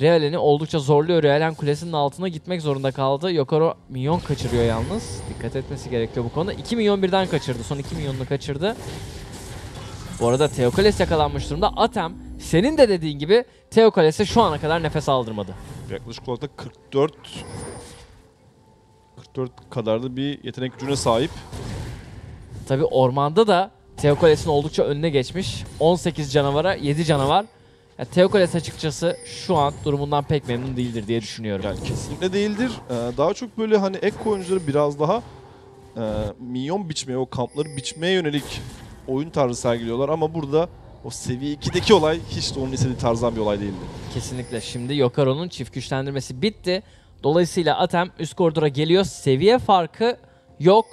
S1: Realen'i oldukça zorluyor. Realen kulesinin altına gitmek zorunda kaldı. Yokaro milyon kaçırıyor yalnız. Dikkat etmesi gerekiyor bu konuda. 2 milyon birden kaçırdı. Son 2 milyonunu kaçırdı. Bu arada Teokales yakalanmış durumda. Atem senin de dediğin gibi Teokales'e şu ana kadar nefes aldırmadı.
S2: Yaklaşık olarak da 44 44 kadar da bir yetenek gücüne sahip.
S1: Tabi ormanda da Teokales'in oldukça önüne geçmiş. 18 canavara 7 canavar. Ya Teokales açıkçası şu an durumundan pek memnun değildir diye düşünüyorum.
S2: Yani kesinlikle değildir. Ee, daha çok böyle hani ek oyuncuları biraz daha e, minyon biçmeye, o kampları biçmeye yönelik oyun tarzı sergiliyorlar ama burada o seviye 2'deki olay hiç de onun istediği tarzdan bir olay değildi.
S1: Kesinlikle. Şimdi Yokaro'nun çift güçlendirmesi bitti. Dolayısıyla Atem üst koridora geliyor. Seviye farkı yok.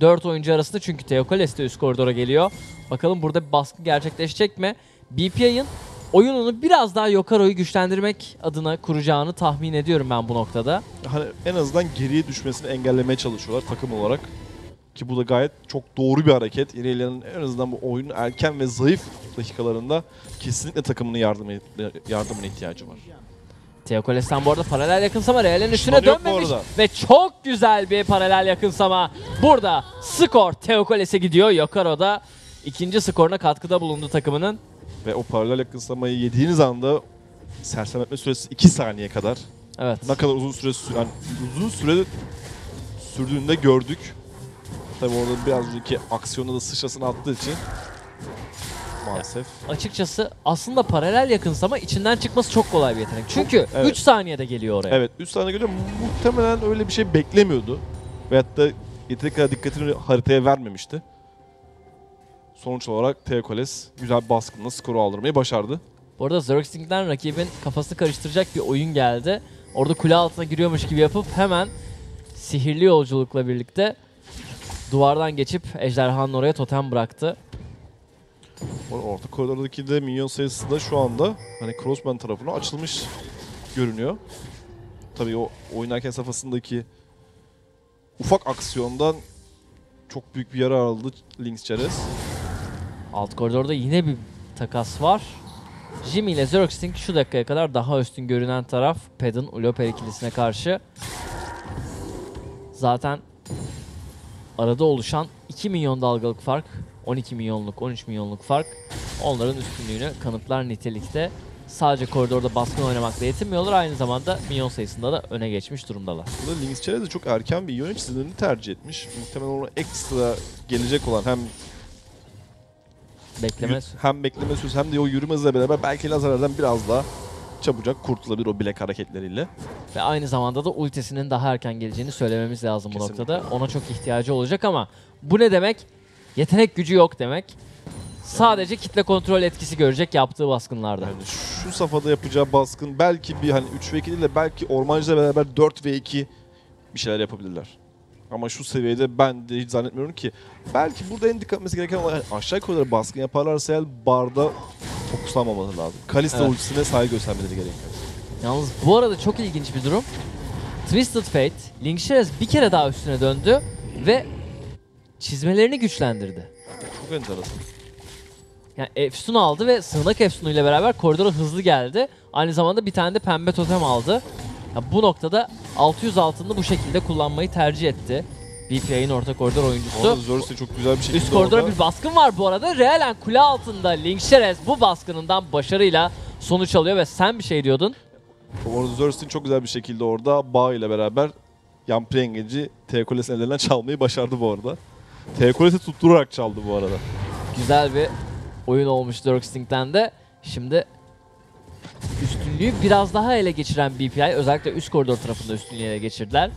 S1: 4 oyuncu arasında çünkü Teokales de üst koridora geliyor. Bakalım burada bir baskı gerçekleşecek mi? BPI'ın oyununu biraz daha Yokaro'yu güçlendirmek adına kuracağını tahmin ediyorum ben bu noktada.
S2: Hani en azından geriye düşmesini engellemeye çalışıyorlar takım olarak. Ki bu da gayet çok doğru bir hareket. İrelia'nın en azından bu oyunun erken ve zayıf dakikalarında kesinlikle takımının yardımı, yardımına ihtiyacı var.
S1: Teokales'ten bu arada paralel yakınsama Real'in üstüne dönmemiş. Ve çok güzel bir paralel yakınsama. Burada skor Teokales'e gidiyor. Yokaro da ikinci skoruna katkıda bulundu takımının.
S2: Ve o paralel yakınsamayı yediğiniz anda sersemletme süresi 2 saniye kadar.
S1: Evet.
S2: Ne kadar uzun süre sü- yani uzun süre sürdüğünü de gördük. Tabi orada biraz önceki aksiyonda da sıçrasını attığı için maalesef.
S1: Açıkçası aslında paralel yakınsama içinden çıkması çok kolay bir yetenek. Çünkü 3
S2: evet.
S1: saniyede geliyor oraya.
S2: Evet 3 tane göre muhtemelen öyle bir şey beklemiyordu. Veyahut da yeteri kadar dikkatini haritaya vermemişti. Sonuç olarak Teokoles güzel bir baskınla skoru aldırmayı başardı.
S1: Bu arada Zerxing'den rakibin kafasını karıştıracak bir oyun geldi. Orada kule altına giriyormuş gibi yapıp hemen sihirli yolculukla birlikte duvardan geçip ejderhanın oraya totem bıraktı.
S2: Or- Orta koridordaki de minyon sayısı da şu anda hani Crossman tarafına açılmış görünüyor. Tabii o oynarken safhasındaki ufak aksiyondan çok büyük bir yara aldı Lynx Ceres.
S1: Alt koridorda yine bir takas var. Jimmy ile Zerxing şu dakikaya kadar daha üstün görünen taraf Ped'in Uloper ikilisine karşı. Zaten arada oluşan 2 milyon dalgalık fark, 12 milyonluk, 13 milyonluk fark onların üstünlüğünü kanıtlar nitelikte. sadece koridorda baskın oynamakla yetinmiyorlar. Aynı zamanda minyon sayısında da öne geçmiş durumdalar.
S2: Burada Lynx Cherez de çok erken bir yön çizimini tercih etmiş. Muhtemelen ona ekstra gelecek olan hem
S1: Bekleme
S2: hem bekleme süresi hem de o yürüme hızıyla beraber belki lazerlerden biraz daha çabucak kurtulabilir o bilek hareketleriyle.
S1: ve aynı zamanda da ultisinin daha erken geleceğini söylememiz lazım bu
S2: Kesinlikle.
S1: noktada. Ona çok ihtiyacı olacak ama bu ne demek? Yetenek gücü yok demek. Sadece kitle kontrol etkisi görecek yaptığı baskınlarda.
S2: Yani şu safhada yapacağı baskın belki bir hani 3 ve 2 değil de belki ormancıyla beraber 4 ve 2 bir şeyler yapabilirler. Ama şu seviyede ben de hiç zannetmiyorum ki. Belki burada en dikkat etmesi gereken olay hani aşağı yukarı baskın yaparlarsa eğer barda fokuslanmamaları lazım. Kalista
S1: Evet.
S2: ultisine saygı göstermeleri gerekiyor.
S1: Yalnız bu arada çok ilginç bir durum. Twisted Fate, Link Sherez bir kere daha üstüne döndü ve çizmelerini güçlendirdi.
S2: Çok enteresan.
S1: Yani Efsun aldı ve sığınak Efsun'u ile beraber koridora hızlı geldi. Aynı zamanda bir tane de pembe totem aldı. Ya bu noktada 600 altını bu şekilde kullanmayı tercih etti. BPI'nin orta koridor oyuncusu.
S2: De çok güzel bir şekilde
S1: Üst koridora
S2: orada-
S1: bir baskın var bu arada. Realen kule altında Link Sherez bu baskınından başarıyla sonuç alıyor ve sen bir şey diyordun.
S2: Orada Zerus'in çok güzel bir şekilde orada Bağ ile beraber Yampri Engeci T-Kules'in ellerinden çalmayı başardı bu arada. T-Kules'i tutturarak çaldı bu arada.
S1: Güzel bir oyun olmuş Dirkstink'ten de. Şimdi üstünlüğü biraz daha ele geçiren BPI özellikle üst koridor tarafında üstünlüğü ele geçirdiler.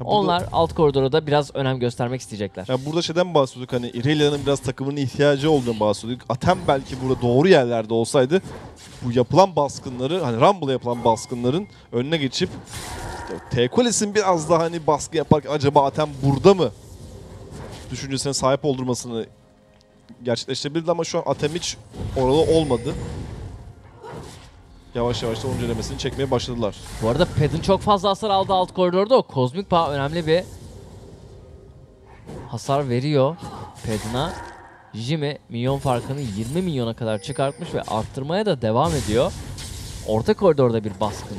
S2: Burada-
S1: Onlar alt koridora da biraz önem göstermek isteyecekler.
S2: Ya burada şeyden bahsediyorduk hani Irelia'nın biraz takımının ihtiyacı olduğunu bahsediyorduk. Atem belki burada doğru yerlerde olsaydı bu yapılan baskınları hani Rumble'a yapılan baskınların önüne geçip T-Kules'in biraz daha hani baskı yaparken acaba Atem burada mı düşüncesine sahip oldurmasını gerçekleştirebilirdi ama şu an Atem hiç orada olmadı. Yavaş yavaş da onun çekmeye başladılar.
S1: Bu arada Ped'in çok fazla hasar aldı alt koridorda. O kozmik bağ önemli bir hasar veriyor Ped'ına. Jimmy milyon farkını 20 milyona kadar çıkartmış ve arttırmaya da devam ediyor. Orta koridorda bir baskın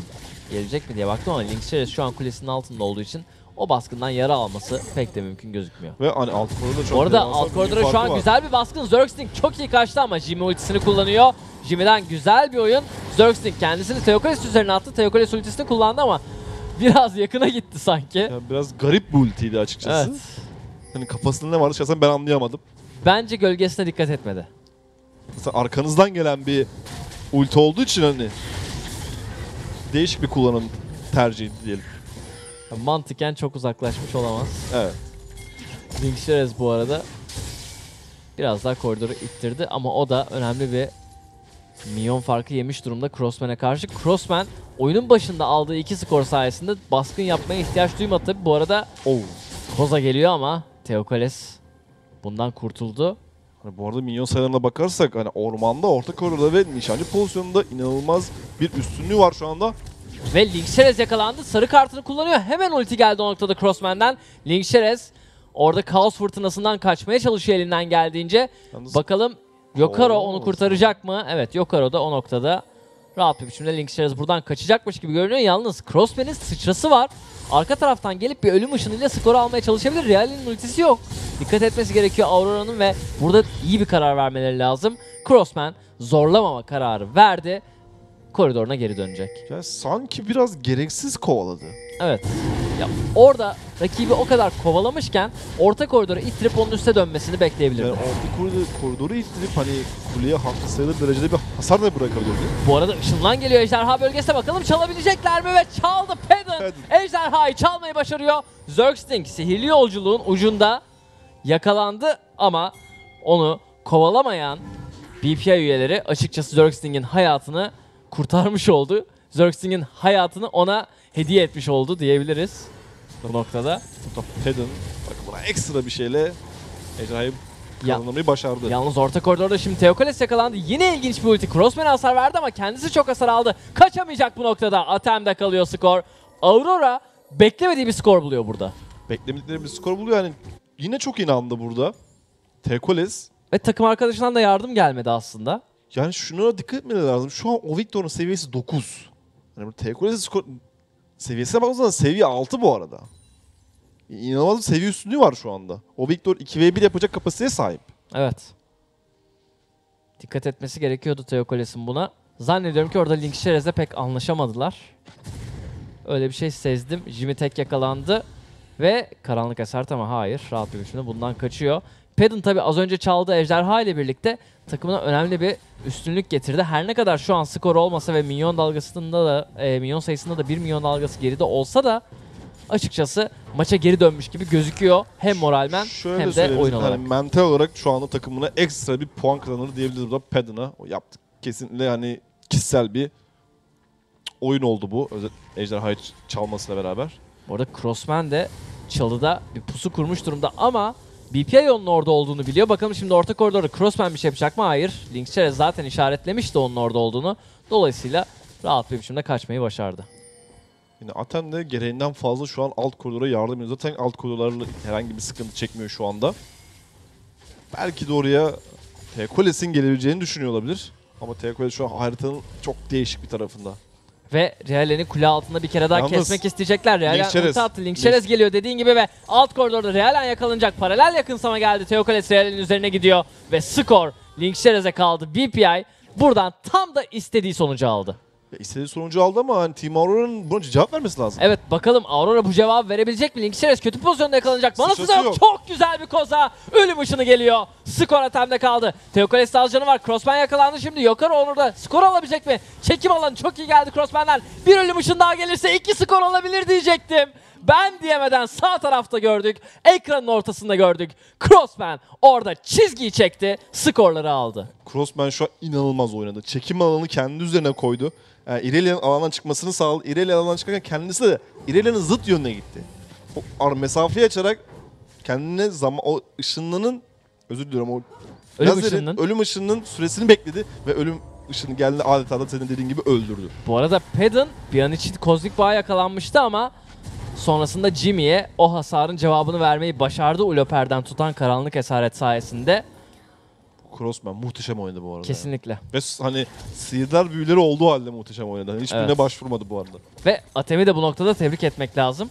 S1: gelecek mi diye baktım ama Link Sherez şu an kulesinin altında olduğu için o baskından yara alması pek de mümkün gözükmüyor.
S2: Ve hani alt koridorda çok
S1: Bu arada alt koridora şu an
S2: var.
S1: güzel bir baskın. Zergsting çok iyi kaçtı ama Jimmy ultisini kullanıyor. Jimmy'den güzel bir oyun. Zergsting kendisini Theokoles üzerine attı. Theokoles ultisini kullandı ama biraz yakına gitti sanki.
S2: Ya biraz garip bir ultiydi açıkçası.
S1: Evet.
S2: Hani kafasında ne vardı şahsen ben anlayamadım.
S1: Bence gölgesine dikkat etmedi.
S2: Mesela arkanızdan gelen bir ulti olduğu için hani değişik bir kullanım tercihi diyelim.
S1: Mantıken çok uzaklaşmış olamaz.
S2: Evet.
S1: Link Sherez bu arada biraz daha koridoru ittirdi ama o da önemli bir milyon farkı yemiş durumda Crossman'e karşı. Crossman oyunun başında aldığı iki skor sayesinde baskın yapmaya ihtiyaç duymadı. Tabi bu arada
S2: Oh.
S1: Koza geliyor ama Theokoles bundan kurtuldu.
S2: Hani bu arada minyon sayılarına bakarsak hani ormanda, orta koridorda ve nişancı pozisyonunda inanılmaz bir üstünlüğü var şu anda.
S1: Ve Link yakalandı. Sarı kartını kullanıyor. Hemen ulti geldi o noktada Crossman'den. Link orada kaos fırtınasından kaçmaya çalışıyor elinden geldiğince.
S2: Yalnız
S1: Bakalım Yokaro
S2: Oo.
S1: onu kurtaracak mı? Evet Yokaro da o noktada rahat bir biçimde Link buradan kaçacakmış gibi görünüyor. Yalnız Crossman'in sıçrası var. Arka taraftan gelip bir ölüm ışınıyla skoru almaya çalışabilir. Real'in ultisi yok. Dikkat etmesi gerekiyor Aurora'nın ve burada iyi bir karar vermeleri lazım. Crossman zorlamama kararı verdi. Koridoruna geri dönecek.
S2: ya sanki biraz gereksiz kovaladı.
S1: Evet. Ya orada rakibi o kadar kovalamışken orta koridora ittirip onun üste dönmesini bekleyebilirdi.
S2: Yani orta koridoru, koridoru ittirip hani kuleye haklı sayılır derecede bir hasar da bırakabilirdi.
S1: Bu arada ışınlan geliyor ejderha bölgesine bakalım çalabilecekler mi ve çaldı Pedon.
S2: Pedon.
S1: Ejderhayı çalmayı başarıyor. Zergsting sihirli yolculuğun ucunda yakalandı ama onu kovalamayan BPI üyeleri açıkçası Zergsting'in hayatını kurtarmış oldu. Zergsting'in hayatını ona hediye etmiş oldu diyebiliriz bu noktada.
S2: Burada Pedon bak buna ekstra bir şeyle ejderhayı kazanmayı başardı.
S1: Yalnız orta koridorda şimdi Theokoles yakalandı. Yine ilginç bir ulti. Crossman'e hasar verdi ama kendisi çok hasar aldı. Kaçamayacak bu noktada. Atem'de kalıyor skor. Aurora beklemediği bir skor buluyor burada.
S2: Beklemedikleri bir skor buluyor yani. Yine çok inandı burada. Tekoles
S1: Ve takım arkadaşından da yardım gelmedi aslında.
S2: Yani şuna dikkat etmeleri lazım. Şu an o Victor'un seviyesi 9. Yani bu T-Kulesi skor seviyesine baktığınız seviye 6 bu arada. İnanılmaz bir seviye üstünlüğü var şu anda. O Victor 2v1 yapacak kapasiteye sahip.
S1: Evet. Dikkat etmesi gerekiyordu Theokoles'in buna. Zannediyorum ki orada Link Şerez'le pek anlaşamadılar. Öyle bir şey sezdim. Jimmy tek yakalandı. Ve karanlık esaret ama hayır. Rahat bir biçimde bundan kaçıyor. Pedon tabi az önce çaldığı ejderha ile birlikte takımına önemli bir üstünlük getirdi. Her ne kadar şu an skor olmasa ve milyon dalgasında da e, milyon sayısında da 1 milyon dalgası geride olsa da açıkçası maça geri dönmüş gibi gözüküyor. Hem moralmen
S2: Şöyle
S1: hem de oyun olarak.
S2: Hani mental olarak şu anda takımına ekstra bir puan kazanır diyebiliriz burada. O yaptık. Kesinlikle hani kişisel bir oyun oldu bu. Ejderhayı çalmasıyla beraber.
S1: Bu arada Crossman de çalıda bir pusu kurmuş durumda ama BPI onun orada olduğunu biliyor. Bakalım şimdi orta koridorda Crossman bir şey yapacak mı? Hayır. Link Çerez zaten işaretlemişti onun orada olduğunu. Dolayısıyla rahat bir biçimde kaçmayı başardı.
S2: Yine Atem de gereğinden fazla şu an alt koridora yardım ediyor. Zaten alt koridorlarla herhangi bir sıkıntı çekmiyor şu anda. Belki de oraya Tekoles'in gelebileceğini düşünüyor olabilir. Ama Tekoles şu an haritanın çok değişik bir tarafında.
S1: Ve Realen'i kule altında bir kere daha
S2: Yalnız
S1: kesmek isteyecekler. Realen
S2: Link Çerez.
S1: ulti attı. Link
S2: Link-
S1: Çerez geliyor dediğin gibi ve alt koridorda Realen yakalanacak. Paralel yakınsama geldi. Teokales Realen'in üzerine gidiyor ve skor Link Çerez'e kaldı. BPI buradan tam da istediği sonucu aldı.
S2: Ya istediği sonucu aldı ama hani Team Aurora'nın buna cevap vermesi lazım.
S1: Evet bakalım Aurora bu cevabı verebilecek mi? Link Şerez kötü pozisyonda yakalanacak. Manası yok.
S2: yok.
S1: Çok güzel bir koza. Ölüm ışını geliyor. Skor atemde kaldı. Teokales'te az canı var. Crossman yakalandı şimdi. Yokar Onur'da. Skor alabilecek mi? Çekim alanı çok iyi geldi Crossman'dan. Bir ölüm ışın daha gelirse iki skor olabilir diyecektim. Ben diyemeden sağ tarafta gördük. Ekranın ortasında gördük. Crossman orada çizgiyi çekti. Skorları aldı.
S2: Crossman şu an inanılmaz oynadı. Çekim alanı kendi üzerine koydu. Yani Irelia'nın alandan çıkmasını sağladı. Irelia alandan çıkarken kendisi de Irelia'nın zıt yönüne gitti. O mesafeyi açarak kendine zaman o ışınlının özür diliyorum o
S1: Ölüm
S2: lazerin,
S1: ışınının.
S2: ölüm ışınının süresini bekledi ve ölüm ışını geldi adeta da senin dediğin gibi öldürdü.
S1: Bu arada Pedon bir an için kozmik bağ yakalanmıştı ama sonrasında Jimmy'ye o hasarın cevabını vermeyi başardı Uloper'den tutan karanlık esaret sayesinde.
S2: Crossman muhteşem oynadı bu arada.
S1: Kesinlikle.
S2: Ve hani sihirler büyüleri olduğu halde muhteşem oynadı. Hani hiçbirine
S1: Evet.
S2: başvurmadı bu arada.
S1: Ve Atem'i de bu noktada tebrik etmek lazım.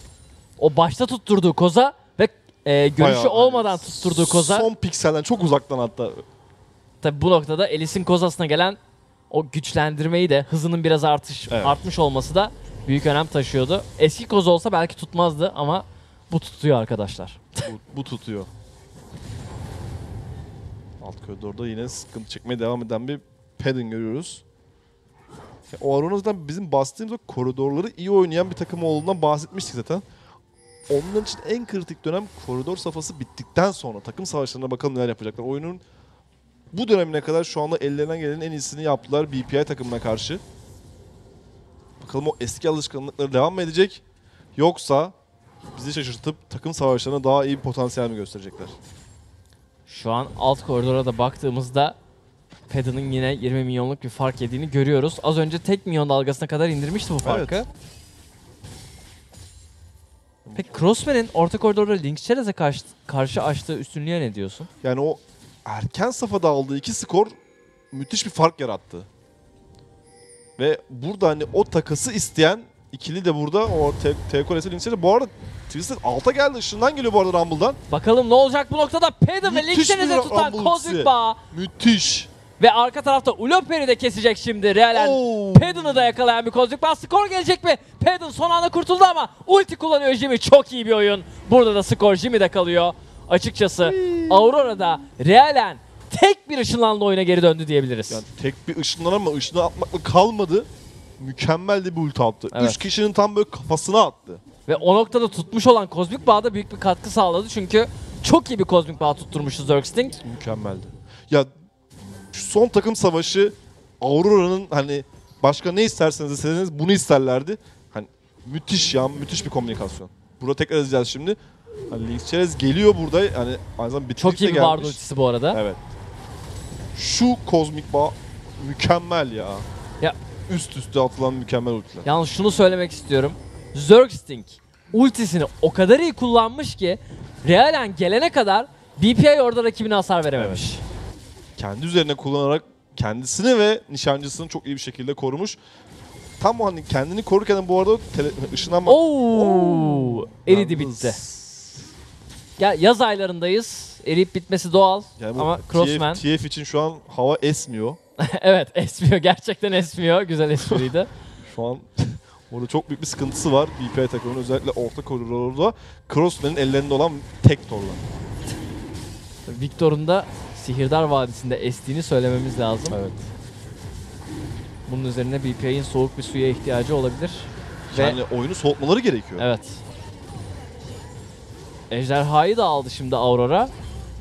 S1: O başta tutturduğu koza ve e, görüşü
S2: Bayağı hani
S1: olmadan tutturduğu koza
S2: Son pikselden çok uzaktan hatta.
S1: tabi bu noktada Elis'in kozasına gelen o güçlendirmeyi de hızının biraz artış
S2: Evet.
S1: artmış olması da büyük önem taşıyordu. Eski koza olsa belki tutmazdı ama bu tutuyor arkadaşlar.
S2: bu, bu tutuyor. Alt koridorda yine sıkıntı çekmeye devam eden bir Padding görüyoruz. Ya, o Aurora zaten bizim bastığımız o koridorları iyi oynayan bir takım olduğundan bahsetmiştik zaten. Onlar için en kritik dönem koridor safhası bittikten sonra takım savaşlarına bakalım neler yapacaklar. Oyunun bu dönemine kadar şu anda ellerinden gelenin en iyisini yaptılar BPI takımına karşı. Bakalım o eski alışkanlıkları devam mı edecek? Yoksa bizi şaşırtıp takım savaşlarına daha iyi bir potansiyel mi gösterecekler?
S1: Şu an alt koridora da baktığımızda Pedon'ın yine 20 milyonluk bir fark yediğini görüyoruz. Az önce tek milyon dalgasına kadar indirmişti bu farkı.
S2: Evet.
S1: Peki Crossman'in orta koridorda Link Çerez'e karşı, karşı açtığı üstünlüğe ne diyorsun?
S2: Yani o erken safhada aldığı iki skor müthiş bir fark yarattı. Ve burada hani o takası isteyen ikili de burada o Teokoles'e Links'e bu arada Twisted alta geldi ışından geliyor bu arada Rumble'dan.
S1: Bakalım ne olacak bu noktada Pedon ve Link
S2: Müthiş
S1: Çerez'e
S2: bir
S1: tutan kozmik bağ.
S2: Müthiş.
S1: Ve arka tarafta Uloper'i de kesecek şimdi Realen.
S2: Oo.
S1: Pedon'u da yakalayan bir kozmik bağ. Skor gelecek mi? Pedon son anda kurtuldu ama ulti kullanıyor Jimmy. Çok iyi bir oyun. Burada da skor Jimmy'de kalıyor. Açıkçası Aurora'da Realen tek bir ışınlanla oyuna geri döndü diyebiliriz.
S2: Yani tek bir ışınlan ama atmakla kalmadı. Mükemmel de bir ulti attı.
S1: Evet.
S2: Üç kişinin tam böyle kafasına attı.
S1: Ve o noktada tutmuş olan kozmik bağ da büyük bir katkı sağladı. Çünkü çok iyi bir kozmik bağ tutturmuştu Zergsting.
S2: Mükemmeldi. Ya şu son takım savaşı Aurora'nın hani başka ne isterseniz deseniz bunu isterlerdi. Hani müthiş ya müthiş bir komünikasyon. Burada tekrar izleyeceğiz şimdi. Hani Link Çerez geliyor burada. Hani aynı zamanda
S1: Çok iyi bir
S2: gelmiş.
S1: ultisi bu arada.
S2: Evet. Şu kozmik bağ mükemmel ya.
S1: Ya-
S2: Üst üste atılan mükemmel ultiler.
S1: Yalnız şunu söylemek istiyorum. Zergsting ultisini o kadar iyi kullanmış ki Realen gelene kadar BPI orada rakibine hasar verememiş.
S2: Kendi üzerine kullanarak kendisini ve nişancısını çok iyi bir şekilde korumuş. Tam o hani kendini korurken bu arada tele, ışınlanma...
S1: Oo, eridi
S2: Yalnız-
S1: bitti. Ya yaz aylarındayız. Eriyip bitmesi doğal.
S2: Yani
S1: Ama
S2: TF,
S1: Crossman
S2: TF için şu an hava esmiyor.
S1: evet esmiyor. Gerçekten esmiyor. Güzel espriydi.
S2: Şu an orada çok büyük bir sıkıntısı var BPI takımının özellikle orta koridorda Crossman'ın ellerinde olan tek torla.
S1: Victor'un da Sihirdar Vadisi'nde estiğini söylememiz lazım.
S2: Evet.
S1: Bunun üzerine BPI'nin soğuk bir suya ihtiyacı olabilir. Ve
S2: Yani oyunu soğutmaları gerekiyor.
S1: evet. Ejderhayı da aldı şimdi Aurora.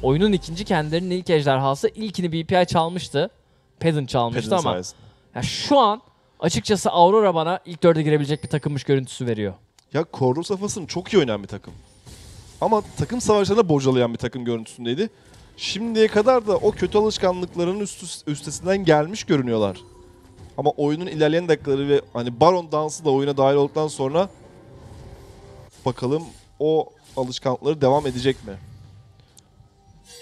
S1: Oyunun ikinci kendilerinin ilk ejderhası. İlkini BPI çalmıştı. Pedon çalmıştı
S2: Pedin
S1: ama
S2: sayesinde.
S1: ya şu an açıkçası Aurora bana ilk dörde girebilecek bir takımmış görüntüsü veriyor.
S2: Ya koridor safhasını çok iyi oynayan bir takım. Ama takım savaşlarına bocalayan bir takım görüntüsündeydi. Şimdiye kadar da o kötü alışkanlıklarının üst, üstesinden gelmiş görünüyorlar. Ama oyunun ilerleyen dakikaları ve hani Baron dansı da oyuna dahil olduktan sonra bakalım o alışkanlıkları devam edecek mi?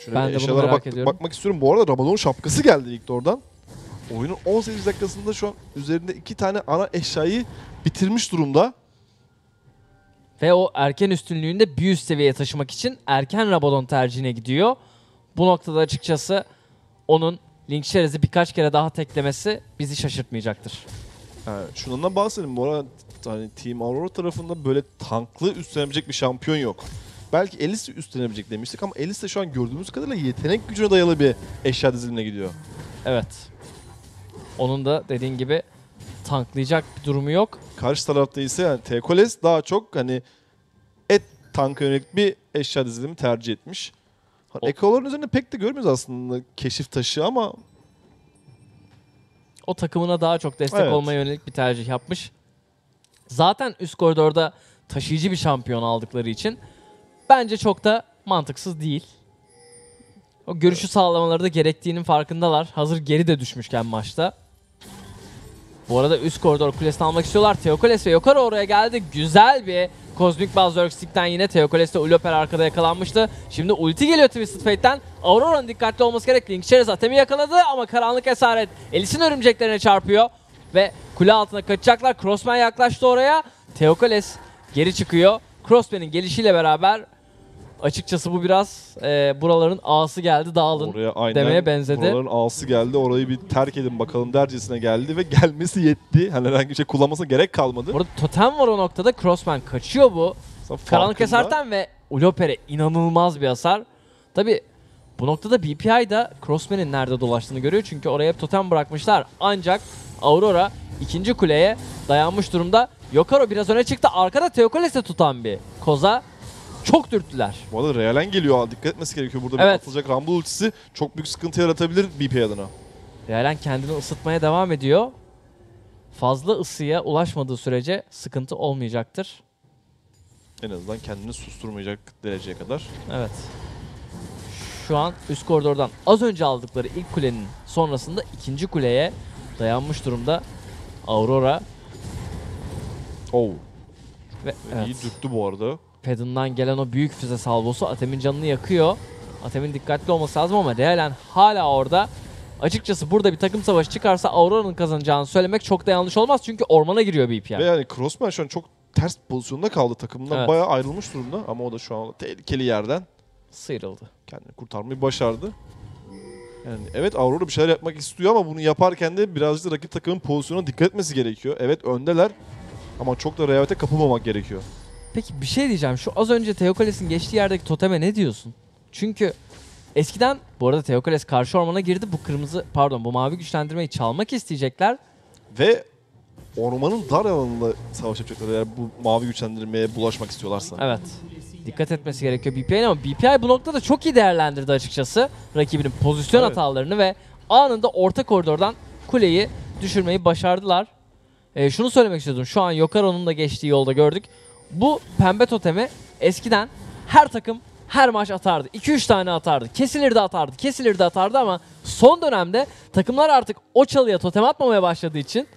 S2: Şöyle
S1: Ben de bunu merak
S2: bak-
S1: ediyorum.
S2: bakmak istiyorum. Bu arada Rabadon şapkası geldi ilk oradan. Oyunun 18 dakikasında şu an üzerinde iki tane ana eşyayı bitirmiş durumda.
S1: Ve o erken üstünlüğünü de bir üst seviyeye taşımak için erken Rabadon tercihine gidiyor. Bu noktada açıkçası onun Link Şerez'i birkaç kere daha teklemesi bizi şaşırtmayacaktır.
S2: Yani şundan da bahsedelim. Bu arada hani Team Aurora tarafında böyle tanklı üstlenebilecek bir şampiyon yok. Belki Elis üstlenebilecek demiştik ama Elis de şu an gördüğümüz kadarıyla yetenek gücüne dayalı bir eşya dizilimine gidiyor.
S1: Evet. Onun da dediğin gibi tanklayacak bir durumu yok.
S2: Karşı tarafta ise yani Tekoles daha çok hani et tanka yönelik bir eşya dizilimi tercih etmiş. Hani Ekoların üzerinde pek de görmüyoruz aslında keşif taşı ama
S1: O takımına daha çok destek
S2: Evet.
S1: olmaya yönelik bir tercih yapmış. Zaten üst koridorda taşıyıcı bir şampiyon aldıkları için bence çok da mantıksız değil. O görüşü sağlamaları da gerektiğinin farkındalar. Hazır geri de düşmüşken maçta. Bu arada üst koridor kulesini almak istiyorlar. Teokoles ve Yokara oraya geldi. Güzel bir Cosmic Buzz Stick'ten yine Teokoles de Uloper arkada yakalanmıştı. Şimdi ulti geliyor Twisted Fate'den. Aurora'nın dikkatli olması gerek. Link Şerez Atem'i yakaladı ama karanlık esaret Elis'in örümceklerine çarpıyor. Ve kule altına kaçacaklar. Crossman yaklaştı oraya. Teokoles geri çıkıyor. Crossman'in gelişiyle beraber açıkçası bu biraz e, buraların ağası geldi dağılın.
S2: oraya aynen
S1: demeye benzedi.
S2: buraların ağası geldi. Orayı bir terk edin bakalım dercesine geldi ve gelmesi yetti. Hani herhangi bir şey kullanmasına gerek kalmadı.
S1: Burada totem var o noktada. Crossman kaçıyor bu. Karanlık
S2: farkında.
S1: Eser'ten ve Uloper'e inanılmaz bir hasar. Tabi bu noktada BPI da Crossman'in nerede dolaştığını görüyor. Çünkü oraya hep totem bırakmışlar. Ancak Aurora ikinci kuleye dayanmış durumda. Yokaro biraz öne çıktı. Arkada Teokoles'e tutan bir koza. Çok dürttüler.
S2: Bu arada Realen geliyor. Dikkat etmesi gerekiyor. Burada
S1: Evet.
S2: bir atılacak Rumble ultisi çok büyük sıkıntı yaratabilir BP adına.
S1: Realen kendini ısıtmaya devam ediyor. Fazla ısıya ulaşmadığı sürece sıkıntı olmayacaktır.
S2: En azından kendini susturmayacak dereceye kadar.
S1: Evet. Şu an üst koridordan az önce aldıkları ilk kulenin sonrasında ikinci kuleye dayanmış durumda Aurora
S2: Oh.
S1: ve
S2: İyi
S1: evet,
S2: dürttü bu arada.
S1: Pedon'dan gelen o büyük füze salvosu Atem'in canını yakıyor. Atem'in dikkatli olması lazım ama Realen hala orada. Açıkçası burada bir takım savaşı çıkarsa Aurora'nın kazanacağını söylemek çok da yanlış olmaz çünkü ormana giriyor BPM.
S2: Ve yani Crossman şu an çok ters pozisyonda kaldı. Takımından
S1: Evet.
S2: bayağı ayrılmış durumda. Ama o da şu an tehlikeli yerden
S1: Sıyrıldı.
S2: kendini kurtarmayı başardı. Yani evet Aurora bir şeyler yapmak istiyor ama bunu yaparken de birazcık da rakip takımın pozisyonuna dikkat etmesi gerekiyor. Evet öndeler ama çok da rehavete kapılmamak gerekiyor.
S1: Peki bir şey diyeceğim. Şu az önce Teokales'in geçtiği yerdeki toteme ne diyorsun? Çünkü eskiden bu arada Teokales karşı ormana girdi. Bu kırmızı pardon bu mavi güçlendirmeyi çalmak isteyecekler.
S2: Ve ormanın dar alanında savaş yapacaklar eğer bu mavi güçlendirmeye bulaşmak istiyorlarsa.
S1: Evet. Dikkat etmesi gerekiyor BPI'nin ama BPI bu noktada çok iyi değerlendirdi açıkçası rakibinin pozisyon
S2: Evet.
S1: hatalarını ve anında orta koridordan kuleyi düşürmeyi başardılar. Ee, şunu söylemek istiyordum. Şu an Yokaro'nun da geçtiği yolda gördük. Bu pembe totemi eskiden her takım her maç atardı. 2-3 tane atardı. Kesilirdi atardı. Kesilirdi atardı ama son dönemde takımlar artık o çalıya totem atmamaya başladığı için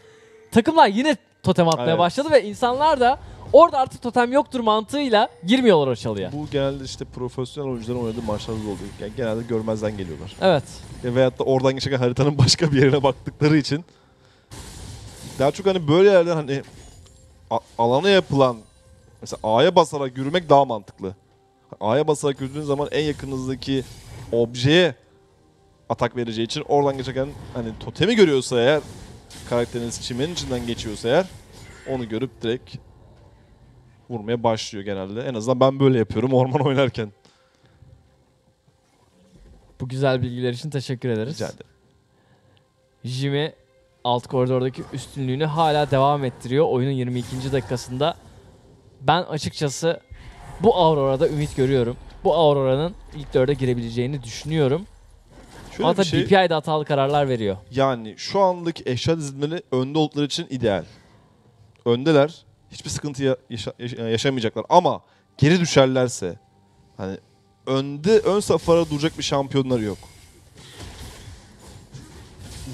S1: takımlar yine totem atmaya
S2: Evet.
S1: başladı ve insanlar da orada artık totem yoktur mantığıyla girmiyorlar o çalıya.
S2: Bu genelde işte profesyonel oyuncuların oynadığı maçlarda da oluyor. Yani genelde görmezden geliyorlar.
S1: Evet.
S2: Ya veyahut da oradan geçerken haritanın başka bir yerine baktıkları için daha çok hani böyle yerden hani alana yapılan mesela A'ya basarak yürümek daha mantıklı. A'ya basarak yürüdüğün zaman en yakınınızdaki objeye atak vereceği için oradan geçerken hani totemi görüyorsa eğer karakteriniz çimenin içinden geçiyorsa eğer onu görüp direkt vurmaya başlıyor genelde. En azından ben böyle yapıyorum orman oynarken.
S1: Bu güzel bilgiler için teşekkür ederiz.
S2: Rica ederim.
S1: Jimmy alt koridordaki üstünlüğünü hala devam ettiriyor. Oyunun 22. dakikasında. Ben açıkçası bu Aurora'da ümit görüyorum. Bu Aurora'nın ilk dörde girebileceğini düşünüyorum.
S2: Şöyle
S1: tabii
S2: şey,
S1: DPI de hatalı kararlar veriyor.
S2: yani şu andaki eşya dizilmeleri önde oldukları için ideal. Öndeler. Hiçbir sıkıntı ya- yaşa- yaşa- yaşamayacaklar ama geri düşerlerse hani önde ön safhada duracak bir şampiyonları yok.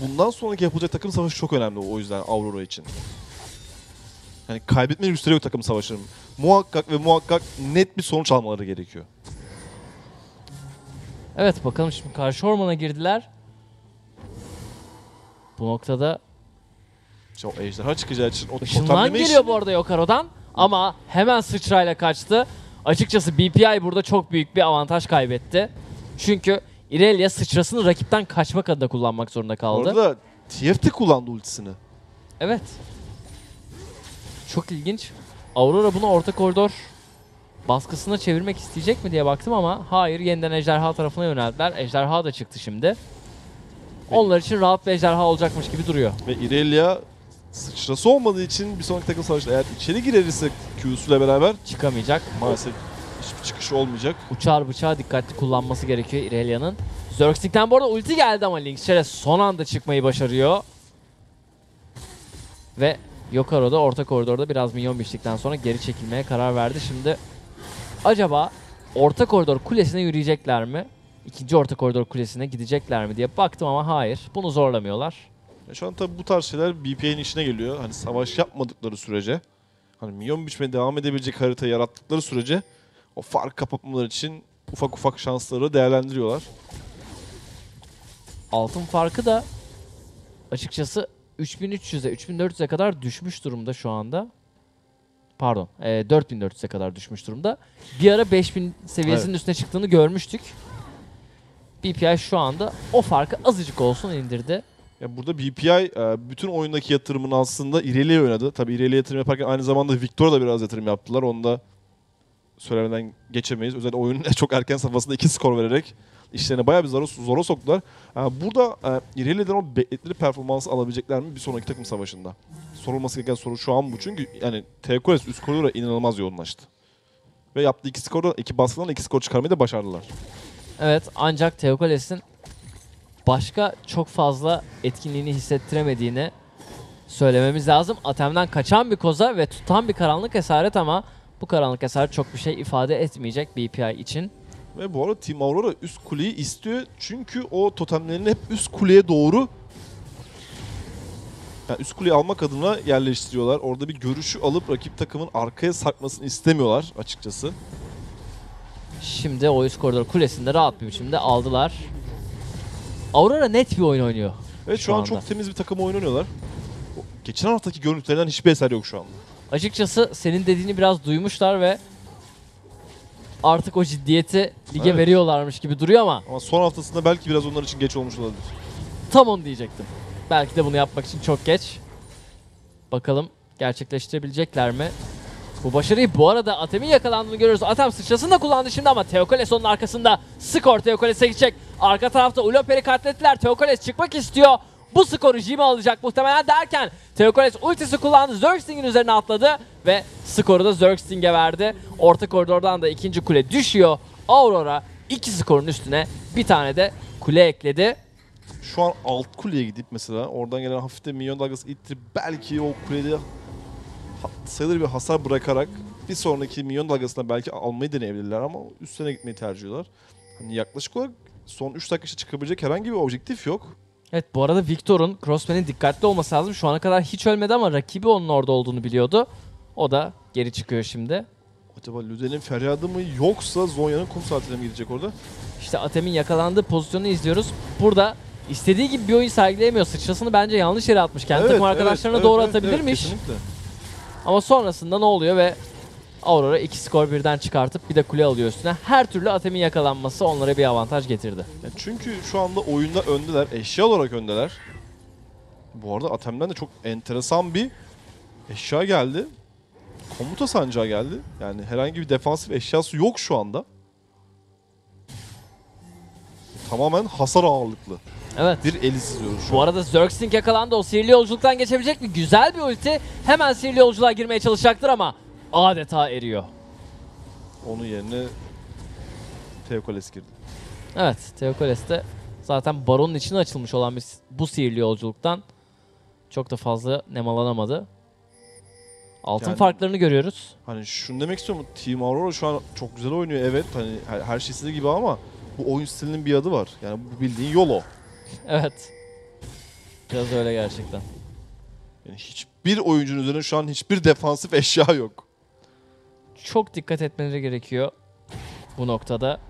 S2: Bundan sonraki yapılacak takım savaşı çok önemli o yüzden Aurora için. Yani kaybetme lüksleri yok takım savaşlarının. Muhakkak ve muhakkak net bir sonuç almaları gerekiyor.
S1: Evet bakalım şimdi karşı ormana girdiler. Bu noktada
S2: İşte o ejderha çıkacağı için o
S1: ışınlan
S2: totemleme
S1: geliyor bu arada Yokaro'dan. Ama hemen sıçrayla kaçtı. Açıkçası BPI burada çok büyük bir avantaj kaybetti. Çünkü Irelia sıçrasını rakipten kaçmak adına kullanmak zorunda kaldı.
S2: Orada TFT kullandı ultisini.
S1: Evet. Çok ilginç. Aurora bunu orta koridor baskısına çevirmek isteyecek mi diye baktım ama hayır yeniden ejderha tarafına yöneldiler. Ejderha da çıktı şimdi. Onlar için rahat bir ejderha olacakmış gibi duruyor.
S2: Ve Irelia sıçrası olmadığı için bir sonraki takım savaşta eğer içeri girerse Q'suyla beraber
S1: Çıkamayacak.
S2: maalesef hiçbir çıkışı olmayacak.
S1: Uçar bıçağı dikkatli kullanması gerekiyor Irelia'nın. Zerxing'den bu arada ulti geldi ama Lynx Share son anda çıkmayı başarıyor. Ve Yokaro da orta koridorda biraz minyon biçtikten sonra geri çekilmeye karar verdi. Şimdi acaba orta koridor kulesine yürüyecekler mi? İkinci orta koridor kulesine gidecekler mi diye baktım ama hayır. Bunu zorlamıyorlar.
S2: Ya şu an tabii bu tarz şeyler BPA'nin işine geliyor. Hani savaş yapmadıkları sürece, hani milyon biçmeye devam edebilecek harita yarattıkları sürece o fark kapatmaları için ufak ufak şansları değerlendiriyorlar.
S1: Altın farkı da açıkçası 3300'e 3400'e kadar düşmüş durumda şu anda. Pardon, e, 4400'e kadar düşmüş durumda. Bir ara 5000 seviyesinin üstüne çıktığını görmüştük. BPI şu anda o farkı azıcık olsun indirdi.
S2: Ya burada BPI e, bütün oyundaki yatırımını aslında Irelia'ya oynadı. Tabii Irelia yatırım yaparken aynı zamanda Victor'a da biraz yatırım yaptılar. Onu da söylemeden geçemeyiz. Özellikle oyunun çok erken safhasında iki skor vererek işlerine bayağı bir zora, zora soktular. Yani burada e, Irelia'dan o bekledikleri performansı alabilecekler mi bir sonraki takım savaşında? Sorulması gereken soru şu an bu. Çünkü yani Teokores üst koridora inanılmaz yoğunlaştı. Ve yaptığı iki skorda, iki baskıdan iki skor çıkarmayı da başardılar.
S1: Evet ancak Teokales'in başka çok fazla etkinliğini hissettiremediğini söylememiz lazım. Atem'den kaçan bir koza ve tutan bir karanlık esaret ama bu karanlık esaret çok bir şey ifade etmeyecek BPI için.
S2: Ve bu arada Team Aurora üst kuleyi istiyor. Çünkü o totemlerini hep üst kuleye doğru yani üst kuleyi almak adına yerleştiriyorlar. Orada bir görüşü alıp rakip takımın arkaya sarkmasını istemiyorlar açıkçası.
S1: Şimdi o üst koridor kulesinde rahat bir biçimde aldılar. Aurora net bir oyun oynuyor.
S2: Ve şu,
S1: Şu
S2: an
S1: anda.
S2: çok temiz bir takım oynuyorlar. Geçen haftaki görüntülerden hiçbir eser yok şu anda.
S1: Açıkçası senin dediğini biraz duymuşlar ve artık o ciddiyeti lige
S2: Evet.
S1: veriyorlarmış gibi duruyor ama
S2: Ama son haftasında belki biraz onlar için geç olmuş olabilir.
S1: Tam onu diyecektim. Belki de bunu yapmak için çok geç. Bakalım gerçekleştirebilecekler mi? Bu başarıyı bu arada Atem'in yakalandığını görüyoruz. Atem sıçrasını da kullandı şimdi ama Teokoles onun arkasında. Skor Teokoles'e gidecek. Arka tarafta Uloper'i katlettiler. Teokoles çıkmak istiyor. Bu skoru Jimmy alacak muhtemelen derken Teokoles ultisi kullandı. Zergsting'in üzerine atladı ve skoru da Zergsting'e verdi. Orta koridordan da ikinci kule düşüyor. Aurora iki skorun üstüne bir tane de kule ekledi.
S2: Şu an alt kuleye gidip mesela oradan gelen hafif de minyon dalgası ittirip belki o kulede sayılır bir hasar bırakarak bir sonraki minyon dalgasına belki almayı deneyebilirler ama üstüne gitmeyi tercih ediyorlar. Hani yaklaşık olarak son 3 dakika çıkabilecek herhangi bir objektif yok.
S1: Evet bu arada Victor'un Crossman'in dikkatli olması lazım. Şu ana kadar hiç ölmedi ama rakibi onun orada olduğunu biliyordu. O da geri çıkıyor şimdi.
S2: Acaba Luden'in feryadı mı yoksa Zonya'nın kum saatine mi gidecek orada?
S1: İşte Atem'in yakalandığı pozisyonu izliyoruz. Burada istediği gibi bir oyun sergileyemiyor. Sıçrasını bence yanlış yere atmış. Kendi takım arkadaşlarına
S2: evet,
S1: doğru
S2: evet,
S1: atabilirmiş.
S2: evet, kesinlikle.
S1: Ama sonrasında ne oluyor ve Aurora iki skor birden çıkartıp bir de kule alıyor üstüne. Her türlü Atem'in yakalanması onlara bir avantaj getirdi.
S2: Ya çünkü şu anda oyunda öndeler. Eşya olarak öndeler. Bu arada Atem'den de çok enteresan bir eşya geldi. Komuta sancağı geldi. Yani herhangi bir defansif eşyası yok şu anda. Tamamen hasar ağırlıklı.
S1: Evet.
S2: Bir eli izliyoruz şu
S1: Bu
S2: an.
S1: arada Zergsting yakalandı. O sihirli yolculuktan geçebilecek mi? Güzel bir ulti. Hemen sihirli yolculuğa girmeye çalışacaktır ama adeta eriyor.
S2: Onun yerine Teokoles girdi.
S1: Evet, Theokoles de zaten Baron'un içine açılmış olan bir, bu sihirli yolculuktan çok da fazla nemalanamadı. Altın
S2: Yani-
S1: farklarını görüyoruz.
S2: Hani şunu demek istiyorum. Team Aurora şu an çok güzel oynuyor evet. Hani her, her şey istediği gibi ama bu oyun stilinin bir adı var. Yani bu bildiğin YOLO.
S1: Evet. Biraz öyle gerçekten.
S2: Yani hiçbir oyuncunun üzerinde şu an hiçbir defansif eşya yok.
S1: Çok dikkat etmeleri gerekiyor bu noktada.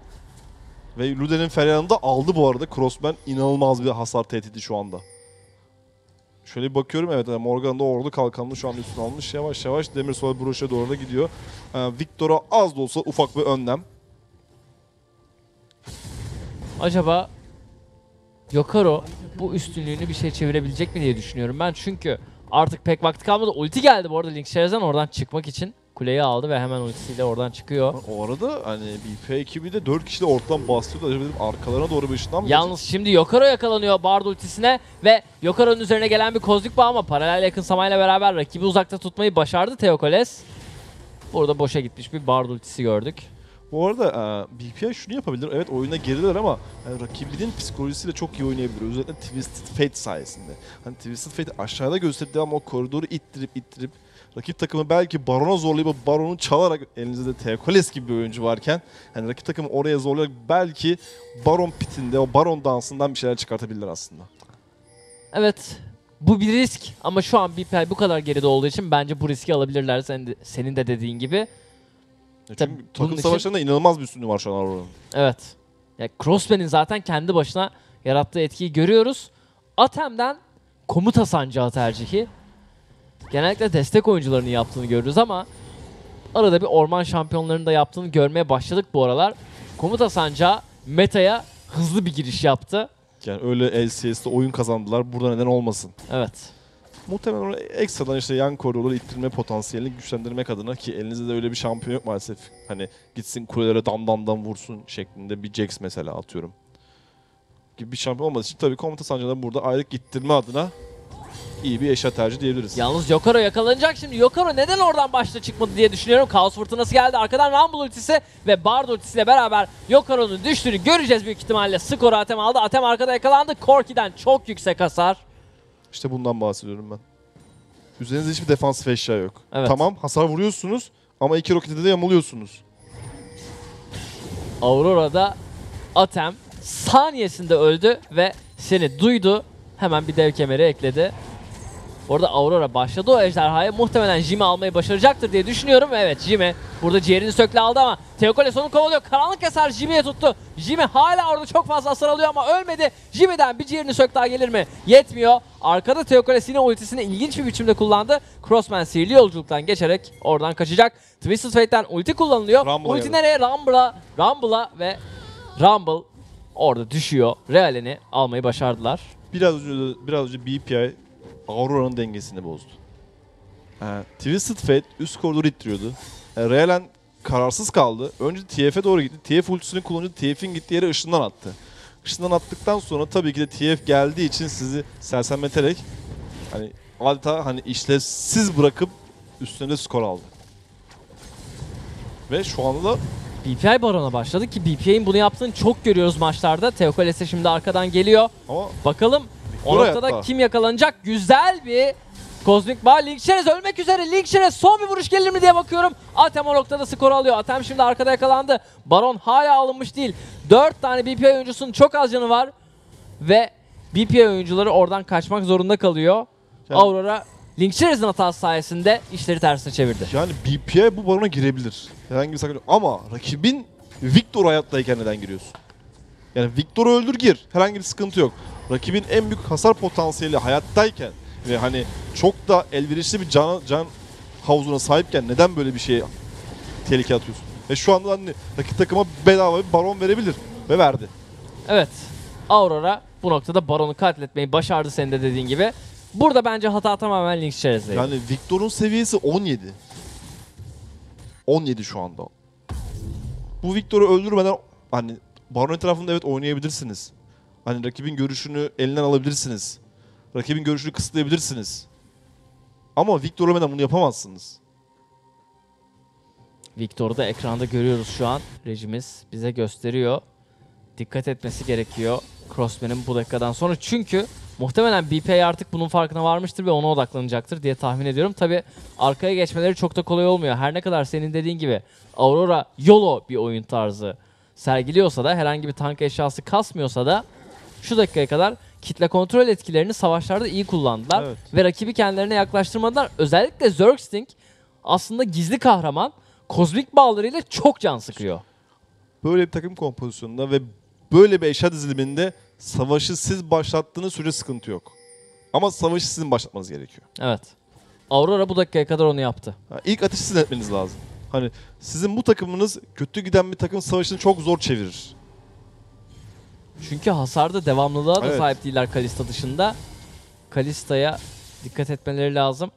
S2: Ve Luden'in Feryan'ı da aldı bu arada. Crossman inanılmaz bir hasar tehdidi şu anda. Şöyle bir bakıyorum evet yani Morgan da orada kalkanlı şu an üstüne almış. Yavaş yavaş Demir Sol Broş'a doğru da gidiyor. Ee, Victor'a az da olsa ufak bir önlem.
S1: Acaba Yokaro bu üstünlüğünü bir şey çevirebilecek mi diye düşünüyorum ben. Çünkü artık pek vakti kalmadı. Ulti geldi bu arada Link Şerez'den oradan çıkmak için. Kuleyi aldı ve hemen ultisiyle oradan çıkıyor.
S2: O arada hani BP ekibi de 4 kişi de ortadan bastırdı. Acaba dedim arkalarına doğru bir ışından mı
S1: Yalnız şimdi Yokaro yakalanıyor Bard ultisine ve Yokaro'nun üzerine gelen bir kozluk bağ ama paralel yakınsamayla beraber rakibi uzakta tutmayı başardı Theokoles. Burada boşa gitmiş bir Bard ultisi gördük.
S2: Bu arada e, BPI şunu yapabilir. Evet oyuna geriler ama yani rakibinin psikolojisiyle çok iyi oynayabilir. Özellikle Twisted Fate sayesinde. Hani Twisted Fate aşağıda gösterdiği ama o koridoru ittirip ittirip rakip takımı belki Baron'a zorlayıp Baron'u çalarak elinizde de Teokoles gibi bir oyuncu varken hani rakip takımı oraya zorlayarak belki Baron pitinde o Baron dansından bir şeyler çıkartabilirler aslında.
S1: Evet bu bir risk ama şu an BPI bu kadar geride olduğu için bence bu riski alabilirler senin de, senin de dediğin gibi. Tabii
S2: Çünkü
S1: bunun
S2: takım
S1: için-
S2: savaşlarında inanılmaz bir üstünlüğü var şu an Aurora'nın.
S1: Evet. Ya Crossman'in zaten kendi başına yarattığı etkiyi görüyoruz. Atem'den komuta sancağı tercihi. Genellikle destek oyuncularının yaptığını görürüz ama arada bir orman şampiyonlarının da yaptığını görmeye başladık bu aralar. Komuta sancağı meta'ya hızlı bir giriş yaptı.
S2: Yani öyle LCS'de oyun kazandılar. Burada neden olmasın?
S1: Evet.
S2: Muhtemelen orada ekstradan işte yan koridorları ittirme potansiyelini güçlendirmek adına ki elinizde de öyle bir şampiyon yok maalesef. Hani gitsin kulelere dam dam dam vursun şeklinde bir Jax mesela atıyorum. Gibi bir şampiyon olmadığı için tabii komuta sancıları burada aylık ittirme adına iyi bir eşya tercih diyebiliriz.
S1: Yalnız Yokaro yakalanacak şimdi. Yokaro neden oradan başta çıkmadı diye düşünüyorum. Kaos fırtınası geldi. Arkadan Rumble ultisi ve Bard ultisiyle beraber Yokaro'nun düştüğünü göreceğiz büyük ihtimalle. Skoru Atem aldı. Atem arkada yakalandı. Korki'den çok yüksek hasar.
S2: İşte bundan bahsediyorum ben. Üzerinizde hiçbir defansif eşya yok.
S1: Evet.
S2: Tamam hasar vuruyorsunuz ama iki rokete de yamuluyorsunuz.
S1: Aurora'da Atem saniyesinde öldü ve seni duydu. Hemen bir dev kemeri ekledi. Orada Aurora başladı o ejderhaya. Muhtemelen Jimmy almayı başaracaktır diye düşünüyorum. Evet Jimmy burada ciğerini sökle aldı ama Teokoles onu kovalıyor. Karanlık eser Jimmy'ye tuttu. Jimmy hala orada çok fazla hasar alıyor ama ölmedi. Jimmy'den bir ciğerini sök daha gelir mi? Yetmiyor. Arkada Teokoles yine ultisini ilginç bir biçimde kullandı. Crossman sihirli yolculuktan geçerek oradan kaçacak. Twisted Fate'den ulti kullanılıyor.
S2: Rumble'a
S1: ulti nereye? Rumble'a. Rumble'a ve Rumble orada düşüyor. Real'ini almayı başardılar.
S2: Biraz önce, biraz önce BPI Aurora'nın dengesini bozdu. Ee, Twisted Fate üst koridoru ittiriyordu. Ee, Realen kararsız kaldı. Önce TF'e doğru gitti. TF ultisini kullanınca TF'in gittiği yere ışından attı. Işından attıktan sonra tabii ki de TF geldiği için sizi sersemleterek hani adeta hani işlevsiz bırakıp üstüne de skor aldı. Ve şu anda da
S1: BPI barona başladı ki BPI'nin bunu yaptığını çok görüyoruz maçlarda. Teokoles'e şimdi arkadan geliyor.
S2: ama
S1: Bakalım o noktada kim yakalanacak? Güzel bir Kozmik Bağ. Link Şerez ölmek üzere. Link Şerez son bir vuruş gelir mi diye bakıyorum. Atem o noktada skor alıyor. Atem şimdi arkada yakalandı. Baron hala alınmış değil. 4 tane BPI oyuncusunun çok az canı var. Ve BPI oyuncuları oradan kaçmak zorunda kalıyor.
S2: Yani-
S1: Aurora Link Şerez'in hatası sayesinde işleri tersine çevirdi.
S2: Yani BPI bu barona girebilir. Herhangi bir sakınca yok. Ama rakibin Victor hayattayken neden giriyorsun? Yani Victor'u öldür gir. Herhangi bir sıkıntı yok. Rakibin en büyük hasar potansiyeli hayattayken ve hani çok da elverişli bir can, can havuzuna sahipken neden böyle bir şey tehlike atıyorsun. Ve şu anda hani rakip takıma bedava bir baron verebilir. Ve verdi.
S1: Evet. Aurora bu noktada Baron'u katletmeyi başardı senin de dediğin gibi. Burada bence hata tamamen Lynx Çerez'deydi.
S2: Yani Victor'un seviyesi 17. 17 şu anda. Bu Victor'u öldürmeden hani Baron etrafında evet oynayabilirsiniz. Hani rakibin görüşünü elinden alabilirsiniz. Rakibin görüşünü kısıtlayabilirsiniz. Ama Victor ölmeden bunu yapamazsınız.
S1: Victor'u da ekranda görüyoruz şu an. Rejimiz bize gösteriyor. Dikkat etmesi gerekiyor Crossman'ın bu dakikadan sonra. Çünkü muhtemelen BPA artık bunun farkına varmıştır ve ona odaklanacaktır diye tahmin ediyorum. Tabi arkaya geçmeleri çok da kolay olmuyor. Her ne kadar senin dediğin gibi Aurora YOLO bir oyun tarzı sergiliyorsa da herhangi bir tank eşyası kasmıyorsa da şu dakikaya kadar kitle kontrol etkilerini savaşlarda iyi kullandılar.
S2: Evet.
S1: Ve rakibi kendilerine yaklaştırmadılar. Özellikle Zergsting aslında gizli kahraman kozmik bağlarıyla çok can sıkıyor.
S2: Böyle bir takım kompozisyonunda ve böyle bir eşya diziliminde savaşı siz başlattığınız sürece sıkıntı yok. Ama savaşı sizin başlatmanız gerekiyor.
S1: Evet. Aurora bu dakikaya kadar onu yaptı.
S2: Ha, İlk ateşi sizin etmeniz lazım. Hani sizin bu takımınız kötü giden bir takım savaşını çok zor çevirir.
S1: Çünkü hasarda devamlılığa da
S2: Evet.
S1: sahip değiller Kalista dışında. Kalista'ya dikkat etmeleri lazım.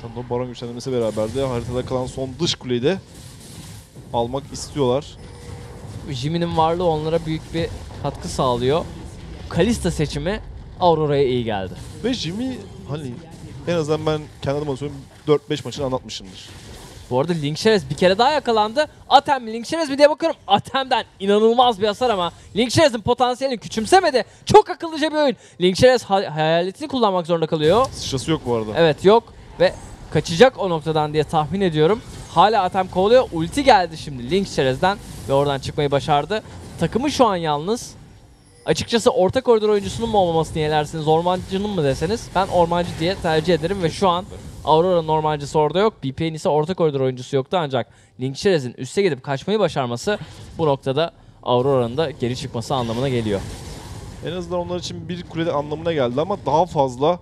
S2: Şu anda Baron güçlendirmesi beraber de haritada kalan son dış kuleyi de almak istiyorlar.
S1: Jimmy'nin varlığı onlara büyük bir katkı sağlıyor. Kalista seçimi Aurora'ya iyi geldi.
S2: Ve Jimmy hani en azından ben kendi adıma söyleyeyim 4-5 maçını anlatmışımdır.
S1: Bu arada Link Şerez bir kere daha yakalandı. Atem mi Link Şerez mi diye bakıyorum. Atem'den inanılmaz bir hasar ama Link Şerez'in potansiyelini küçümsemedi. Çok akıllıca bir oyun. Link Şerez ha- hayaletini kullanmak zorunda kalıyor.
S2: Sıçrası yok bu arada.
S1: Evet yok ve kaçacak o noktadan diye tahmin ediyorum. Hala Atem kovalıyor. Ulti geldi şimdi Link Şerez'den ve oradan çıkmayı başardı. Takımı şu an yalnız. Açıkçası orta koridor oyuncusunun mu olmamasını yeğlersiniz, ormancının mı deseniz ben ormancı diye tercih ederim ve şu an Aurora'nın ormancısı orada yok. BP'nin ise orta koridor oyuncusu yoktu ancak Link Şerez'in üste gidip kaçmayı başarması bu noktada Aurora'nın da geri çıkması anlamına geliyor.
S2: En azından onlar için bir kulede anlamına geldi ama daha fazla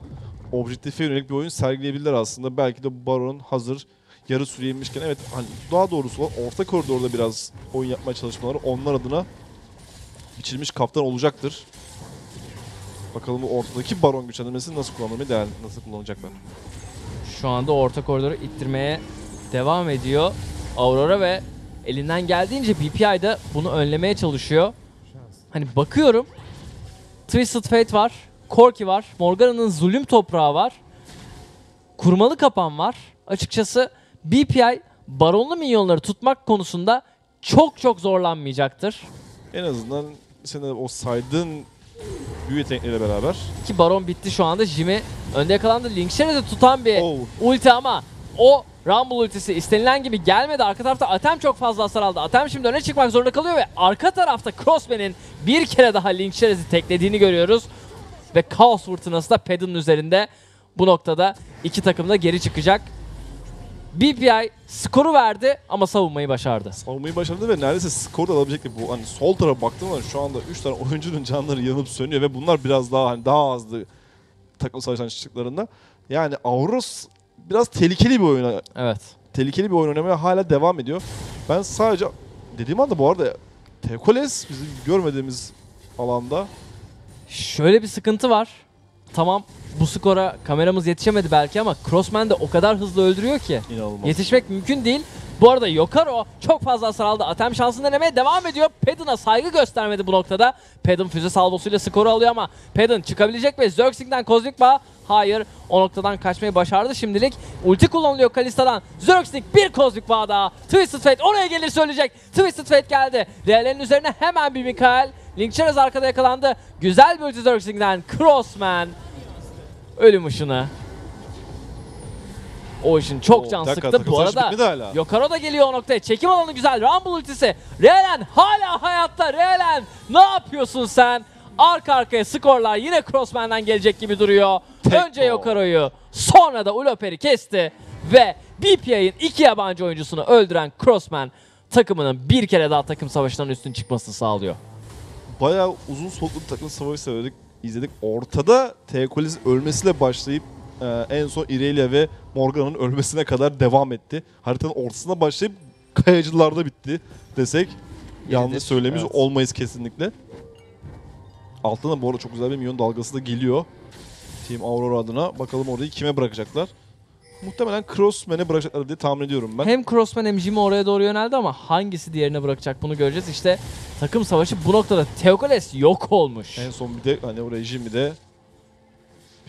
S2: objektife yönelik bir oyun sergileyebilirler aslında. Belki de Baron hazır yarı süreymişken evet hani daha doğrusu orta koridorda biraz oyun yapmaya çalışmaları onlar adına biçilmiş kaftan olacaktır. Bakalım bu ortadaki Baron güçlendirmesini nasıl kullanılmayı değer nasıl kullanacaklar.
S1: Şu anda orta koridoru ittirmeye devam ediyor Aurora ve elinden geldiğince BPI de bunu önlemeye çalışıyor. Hani bakıyorum Twisted Fate var, Corki var, Morgana'nın zulüm toprağı var, kurmalı kapan var. Açıkçası BPI baronlu minyonları tutmak konusunda çok çok zorlanmayacaktır.
S2: En azından senin o saydığın büyü yetenekleriyle beraber.
S1: Ki baron bitti şu anda. Jimmy önde yakalandı. Link Shredder'ı tutan bir
S2: Oh.
S1: ulti ama o Rumble ultisi istenilen gibi gelmedi. Arka tarafta Atem çok fazla hasar aldı. Atem şimdi öne çıkmak zorunda kalıyor ve arka tarafta Crossman'in bir kere daha Link teklediğini görüyoruz. Ve Kaos fırtınası da Ped'in üzerinde. Bu noktada iki takım da geri çıkacak. BPI skoru verdi ama savunmayı başardı.
S2: savunmayı başardı ve neredeyse skor da alabilecekti. Bu hani sol tarafa baktığım zaman şu anda 3 tane oyuncunun canları yanıp sönüyor ve bunlar biraz daha hani daha azdı takım savaştan çıktıklarında. Yani Auros biraz tehlikeli bir oyun.
S1: Evet.
S2: Tehlikeli bir oyun oynamaya hala devam ediyor. Ben sadece dediğim anda bu arada Tekoles bizim görmediğimiz alanda
S1: Şöyle bir sıkıntı var. Tamam bu skora kameramız yetişemedi belki ama Crossman de o kadar hızlı öldürüyor ki.
S2: inanılmaz.
S1: Yetişmek mümkün değil. Bu arada Yokaro çok fazla hasar aldı. Atem şansını denemeye devam ediyor. Pedon'a saygı göstermedi bu noktada. Pedon füze salvosuyla skoru alıyor ama Pedon çıkabilecek mi? Zerxing'den kozmik bağ. Hayır. O noktadan kaçmayı başardı şimdilik. Ulti kullanılıyor Kalista'dan. Zerxing bir kozmik bağ daha. Twisted Fate oraya gelir söyleyecek. Twisted Fate geldi. Real'lerin üzerine hemen bir Mikael. Link Charles arkada yakalandı. Güzel bir ulti Zerxing'den. Crossman. Ölüm ışını. O işin çok
S2: Oo,
S1: can
S2: dakika,
S1: sıktı.
S2: takım
S1: Bu arada. Yokaro da geliyor o noktaya. Çekim alanı güzel. Rumble ultisi. Realen hala hayatta. Realen ne yapıyorsun sen? Arka arkaya skorlar yine Crossman'dan gelecek gibi duruyor.
S2: Tek
S1: Önce. Yokaro'yu sonra da Uloper'i kesti ve BPI'nin iki yabancı oyuncusunu öldüren Crossman takımının bir kere daha takım savaşından üstün çıkmasını sağlıyor.
S2: Bayağı uzun soluklu takım savaşı söyledik, izledik. Ortada Tekoles ölmesiyle başlayıp e, en son Irelia ve Morgana'nın ölmesine kadar devam etti. Haritanın ortasına başlayıp kayacılarda bitti desek yanlış söylemiş
S1: evet.
S2: olmayız kesinlikle. Alttan da bu arada çok güzel bir milyon dalgası da geliyor. Team Aurora adına. Bakalım orayı kime bırakacaklar. Muhtemelen Crossman'e bırakacaklar diye tahmin ediyorum ben.
S1: Hem Crossman hem Jimmy oraya doğru yöneldi ama hangisi diğerine bırakacak bunu göreceğiz. İşte takım savaşı bu noktada Teokoles yok olmuş.
S2: En son bir de hani oraya Jimmy de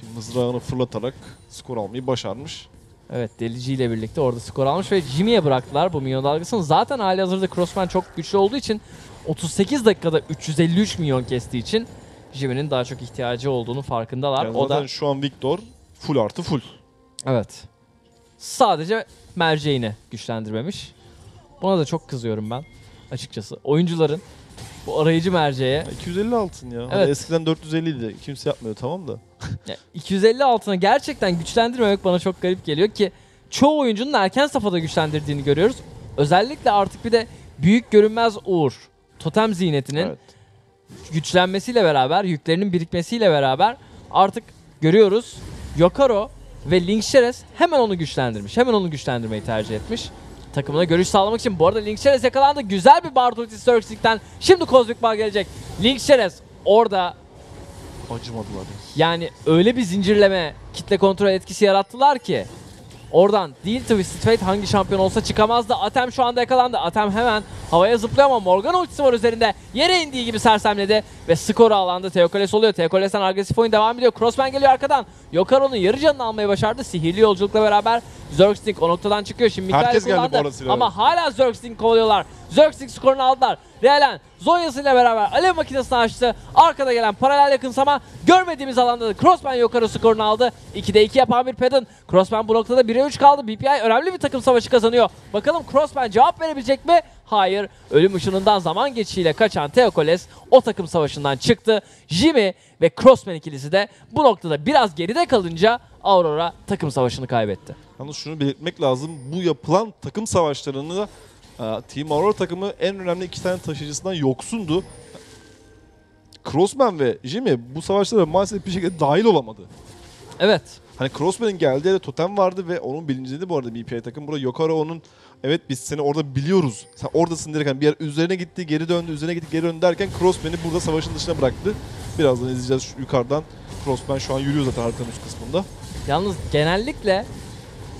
S2: bir mızrağını fırlatarak skor almayı başarmış.
S1: Evet Delici ile birlikte orada skor almış ve Jimmy'ye bıraktılar bu milyon dalgasını. Zaten hali hazırda Crossman çok güçlü olduğu için 38 dakikada 353 milyon kestiği için Jimmy'nin daha çok ihtiyacı olduğunu farkındalar.
S2: Yani
S1: o da
S2: şu an Victor full artı full.
S1: evet. Sadece merceğini güçlendirmemiş. Buna da çok kızıyorum ben açıkçası. Oyuncuların bu arayıcı merceğe
S2: Ya 250 altın ya. Hani
S1: Evet.
S2: eskiden 450 idi. Kimse yapmıyor tamam da.
S1: Ya 250 altına gerçekten güçlendirmemek bana çok garip geliyor ki çoğu oyuncunun erken safhada güçlendirdiğini görüyoruz. Özellikle artık bir de büyük görünmez uğur, totem ziynetinin
S2: Evet.
S1: güçlenmesiyle beraber, yüklerinin birikmesiyle beraber artık görüyoruz. Yokaro ve Linkşeres hemen onu güçlendirmiş. Hemen onu güçlendirmeyi tercih etmiş. Takımına görüş sağlamak için. Bu arada Linkşeres yakalandı. Güzel bir Bard ultisi Circus'likten. Şimdi Kozmik Ball gelecek. Linkşeres orada
S2: Acımadılar ya.
S1: yani öyle bir zincirleme kitle kontrol etkisi yarattılar ki oradan değil Twisted Fate hangi şampiyon olsa çıkamazdı. Atem şu anda yakalandı. Atem hemen havaya zıplıyor ama Morgan ultisi var üzerinde. Yere indiği gibi sersemledi ve skoru alanda Teokoles oluyor. Teokoles'ten agresif oyun devam ediyor. Crossman geliyor arkadan. Yokaro'nun yarı canını almayı başardı. Sihirli yolculukla beraber Zergsting o noktadan çıkıyor. Şimdi Mikael kullandı ama hala Zergsting kovalıyorlar. Zergsting skorunu aldılar. Realen Zonya'sıyla beraber alev makinesini açtı. Arkada gelen paralel yakınsama görmediğimiz alanda da Crossman yukarı skorunu aldı. 2'de 2 yapan bir Pedon. Crossman bu noktada 1'e 3 kaldı. BPI önemli bir takım savaşı kazanıyor. Bakalım Crossman cevap verebilecek mi? Hayır. Ölüm ışınından zaman geçişiyle kaçan Teokoles o takım savaşından çıktı. Jimmy ve Crossman ikilisi de bu noktada biraz geride kalınca Aurora takım savaşını kaybetti.
S2: Yalnız şunu belirtmek lazım. Bu yapılan takım savaşlarını Team Aurora takımı en önemli iki tane taşıyıcısından yoksundu. Crossman ve Jimmy bu savaşlara maalesef bir şekilde dahil olamadı.
S1: Evet.
S2: Hani Crossman'ın geldiği yerde totem vardı ve onun bilinciydi bu arada BPA takım. Burada Yokaro onun evet biz seni orada biliyoruz. Sen oradasın derken bir yer üzerine gitti, geri döndü, üzerine gitti, geri döndü derken Crossman'i burada savaşın dışına bıraktı. Birazdan izleyeceğiz şu yukarıdan. Crossman şu an yürüyor zaten haritanın üst kısmında.
S1: Yalnız genellikle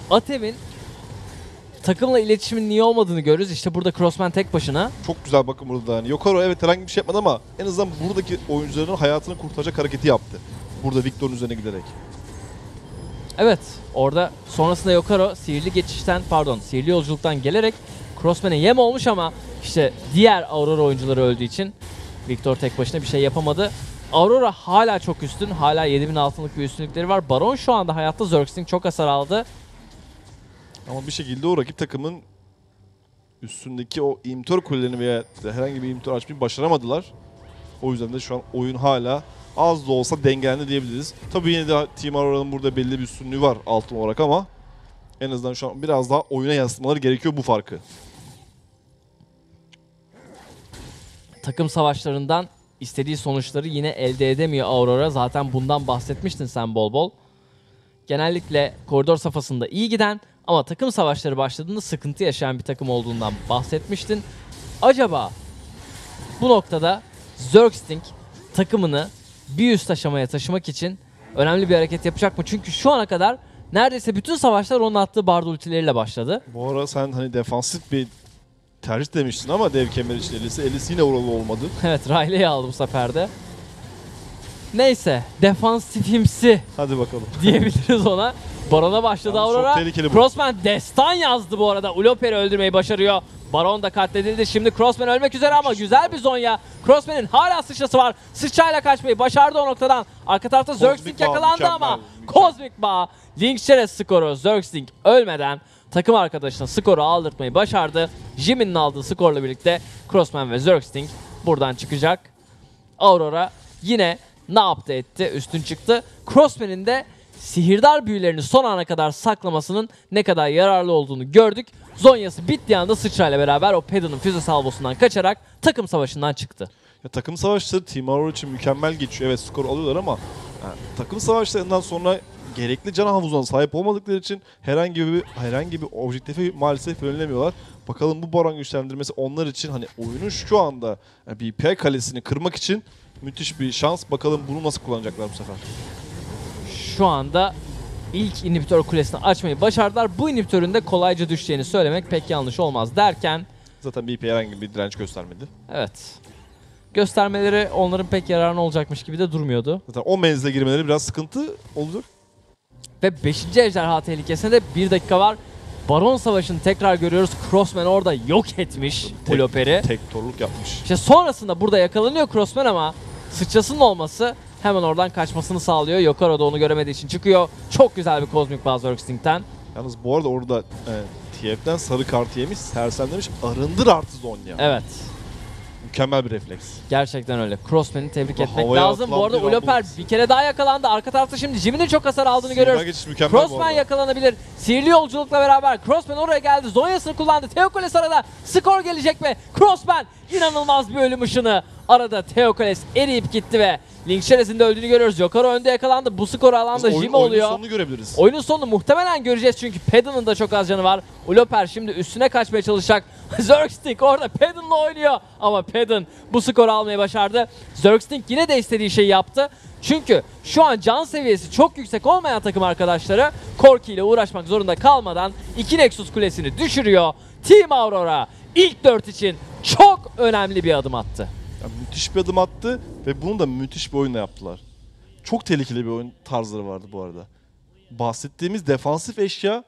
S1: Atem'in takımla iletişimin niye olmadığını görürüz. İşte burada Crossman tek başına.
S2: Çok güzel bakın burada da. Yani Yokaro evet herhangi bir şey yapmadı ama en azından buradaki oyuncuların hayatını kurtaracak hareketi yaptı. Burada Victor'un üzerine giderek.
S1: Evet orada sonrasında Yokaro sihirli geçişten pardon sihirli yolculuktan gelerek Crossman'e yem olmuş ama işte diğer Aurora oyuncuları öldüğü için Victor tek başına bir şey yapamadı. Aurora hala çok üstün. Hala 7000 altınlık bir üstünlükleri var. Baron şu anda hayatta. Zergsting çok hasar aldı.
S2: Ama bir şekilde o rakip takımın üstündeki o imtör kulelerini veya herhangi bir imtör açmayı başaramadılar. O yüzden de şu an oyun hala az da olsa dengelendi diyebiliriz. Tabii yine de Team Aurora'nın burada belli bir üstünlüğü var altın olarak ama en azından şu an biraz daha oyuna yansıtmaları gerekiyor bu farkı.
S1: takım savaşlarından istediği sonuçları yine elde edemiyor Aurora. Zaten bundan bahsetmiştin sen bol bol. Genellikle koridor safhasında iyi giden ama takım savaşları başladığında sıkıntı yaşayan bir takım olduğundan bahsetmiştin. Acaba bu noktada Zergsting takımını bir üst aşamaya taşımak için önemli bir hareket yapacak mı? Çünkü şu ana kadar neredeyse bütün savaşlar onun attığı bard ultileriyle başladı.
S2: Bu ara sen hani defansif bir tercih demiştin ama dev kemer için Elisi. Elisi yine oralı olmadı.
S1: Evet Riley'i aldı bu sefer de. Neyse defansifimsi
S2: Hadi bakalım.
S1: diyebiliriz ona. Baron'a başladı
S2: Yalnız çok
S1: Aurora.
S2: tehlikeli bu.
S1: Crossman destan yazdı bu arada. Uloper'i öldürmeyi başarıyor. Baron da katledildi. Şimdi Crossman ölmek üzere ama güzel bir Zonya. Crossman'in hala sıçrası var. Sıçrayla kaçmayı başardı o noktadan. Arka tarafta
S2: Bağ,
S1: yakalandı
S2: mükemmel,
S1: ama
S2: mükemmel.
S1: Kozmik Bağ Link Şeres skoru Zergsting ölmeden takım arkadaşına skoru aldırtmayı başardı. Jimin'in aldığı skorla birlikte Crossman ve Zergsting buradan çıkacak. Aurora yine ne yaptı etti? Üstün çıktı. Crossman'in de sihirdar büyülerini son ana kadar saklamasının ne kadar yararlı olduğunu gördük. Zonya'sı bittiği anda sıçrayla beraber o Pedon'un füze salvosundan kaçarak takım savaşından çıktı.
S2: Ya takım savaşları Team Aurora için mükemmel geçiyor. Evet skor alıyorlar ama Yani takım savaşlarından sonra gerekli can havuzuna sahip olmadıkları için herhangi bir herhangi bir objektife maalesef yönelemiyorlar. Bakalım bu Baron güçlendirmesi onlar için hani oyunun şu anda yani BPI kalesini kırmak için müthiş bir şans. Bakalım bunu nasıl kullanacaklar bu sefer.
S1: Şu anda ilk inhibitör kulesini açmayı başardılar. Bu inhibitörün de kolayca düşeceğini söylemek pek yanlış olmaz derken
S2: Zaten BPI herhangi bir direnç göstermedi.
S1: evet göstermeleri onların pek yararına olacakmış gibi de durmuyordu.
S2: Zaten o menzile girmeleri biraz sıkıntı olacak.
S1: Ve 5. ejderha tehlikesine de 1 dakika var. Baron Savaşı'nı tekrar görüyoruz. Crossman orada yok etmiş
S2: Tek-
S1: Uloperi.
S2: Tek torluk yapmış.
S1: İşte sonrasında burada yakalanıyor Crossman ama sıçrasının olması hemen oradan kaçmasını sağlıyor. Yokaro da onu göremediği için çıkıyor. Çok güzel bir Cosmic Buzzworks Stink'ten.
S2: Yalnız bu arada orada e, TF'den sarı kartı yemiş, sersemlemiş, arındır artı Zonya.
S1: Evet.
S2: Mükemmel bir refleks.
S1: Gerçekten öyle. Crossman'i tebrik etmek
S2: havaya
S1: lazım. Bu arada
S2: bir
S1: Uloper bir kere daha yakalandı. Arka tarafta şimdi Jimmy'nin çok hasar aldığını görüyoruz. Crossman yakalanabilir. Sihirli yolculukla beraber Crossman oraya geldi. Zonya'sını kullandı. Teokoles arada. Skor gelecek mi? Crossman inanılmaz bir ölüm ışını. Arada Teokoles eriyip gitti ve Link Şerez'in de öldüğünü görüyoruz. Yokaro önde yakalandı. Bu skoru alan
S2: Biz
S1: da
S2: oyun-
S1: Jimmy
S2: oyunun
S1: oluyor.
S2: sonunu görebiliriz.
S1: Oyunun sonunu muhtemelen göreceğiz çünkü Pedal'ın da çok az canı var. Uloper şimdi üstüne kaçmaya çalışacak. Zergstick orada Pedal'la oynuyor. Ama Pedal bu skoru almayı başardı. Zergstick yine de istediği şeyi yaptı. Çünkü şu an can seviyesi çok yüksek olmayan takım arkadaşları Corki ile uğraşmak zorunda kalmadan iki Nexus kulesini düşürüyor. Team Aurora ilk dört için çok önemli bir adım attı.
S2: Yani müthiş bir adım attı ve bunu da müthiş bir oyunla yaptılar. Çok tehlikeli bir oyun tarzları vardı bu arada. Bahsettiğimiz defansif eşya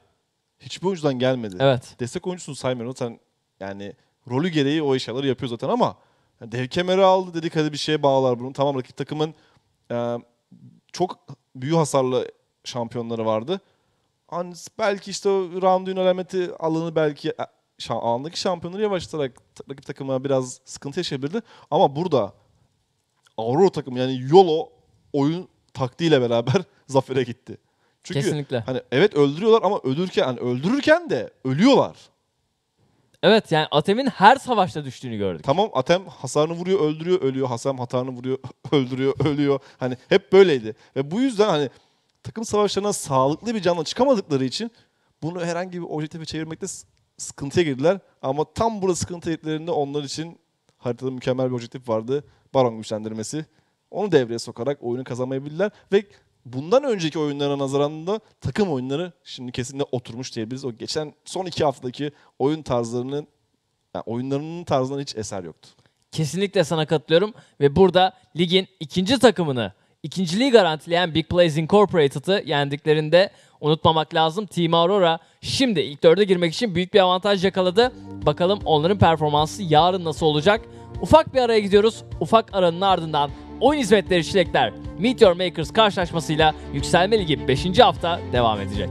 S2: hiçbir oyuncudan gelmedi.
S1: Evet.
S2: Destek oyuncusunu saymıyorum zaten yani rolü gereği o eşyaları yapıyor zaten ama yani dev kemeri aldı dedik hadi bir şeye bağlar bunu. Tamam rakip takımın e, çok büyük hasarlı şampiyonları vardı. Hani belki işte o round'un alameti alanı belki alandaki şampiyonları yavaşlatarak ta- rakip takıma biraz sıkıntı yaşayabilirdi. Ama burada Aurora takımı yani YOLO oyun taktiğiyle beraber zafere gitti. Çünkü
S1: Kesinlikle.
S2: hani evet öldürüyorlar ama ölürken hani öldürürken de ölüyorlar.
S1: Evet yani Atem'in her savaşta düştüğünü gördük.
S2: Tamam Atem hasarını vuruyor, öldürüyor, ölüyor. Hasem hatarını vuruyor, öldürüyor, ölüyor. Hani hep böyleydi. Ve bu yüzden hani takım savaşlarına sağlıklı bir canla çıkamadıkları için bunu herhangi bir objektife çevirmekte sıkıntıya girdiler. Ama tam burada sıkıntı yediklerinde onlar için haritada mükemmel bir objektif vardı. Baron güçlendirmesi. Onu devreye sokarak oyunu kazanmayı bildiler. Ve bundan önceki oyunlara nazaran da takım oyunları şimdi kesinlikle oturmuş diyebiliriz. O geçen son iki haftaki oyun tarzlarının yani oyunlarının tarzından hiç eser yoktu.
S1: Kesinlikle sana katılıyorum ve burada ligin ikinci takımını, ikinciliği garantileyen Big Plays Incorporated'ı yendiklerinde unutmamak lazım. Team Aurora şimdi ilk dörde girmek için büyük bir avantaj yakaladı. Bakalım onların performansı yarın nasıl olacak? Ufak bir araya gidiyoruz. Ufak aranın ardından oyun hizmetleri çilekler Meteor Makers karşılaşmasıyla Yükselme Ligi 5. hafta devam edecek.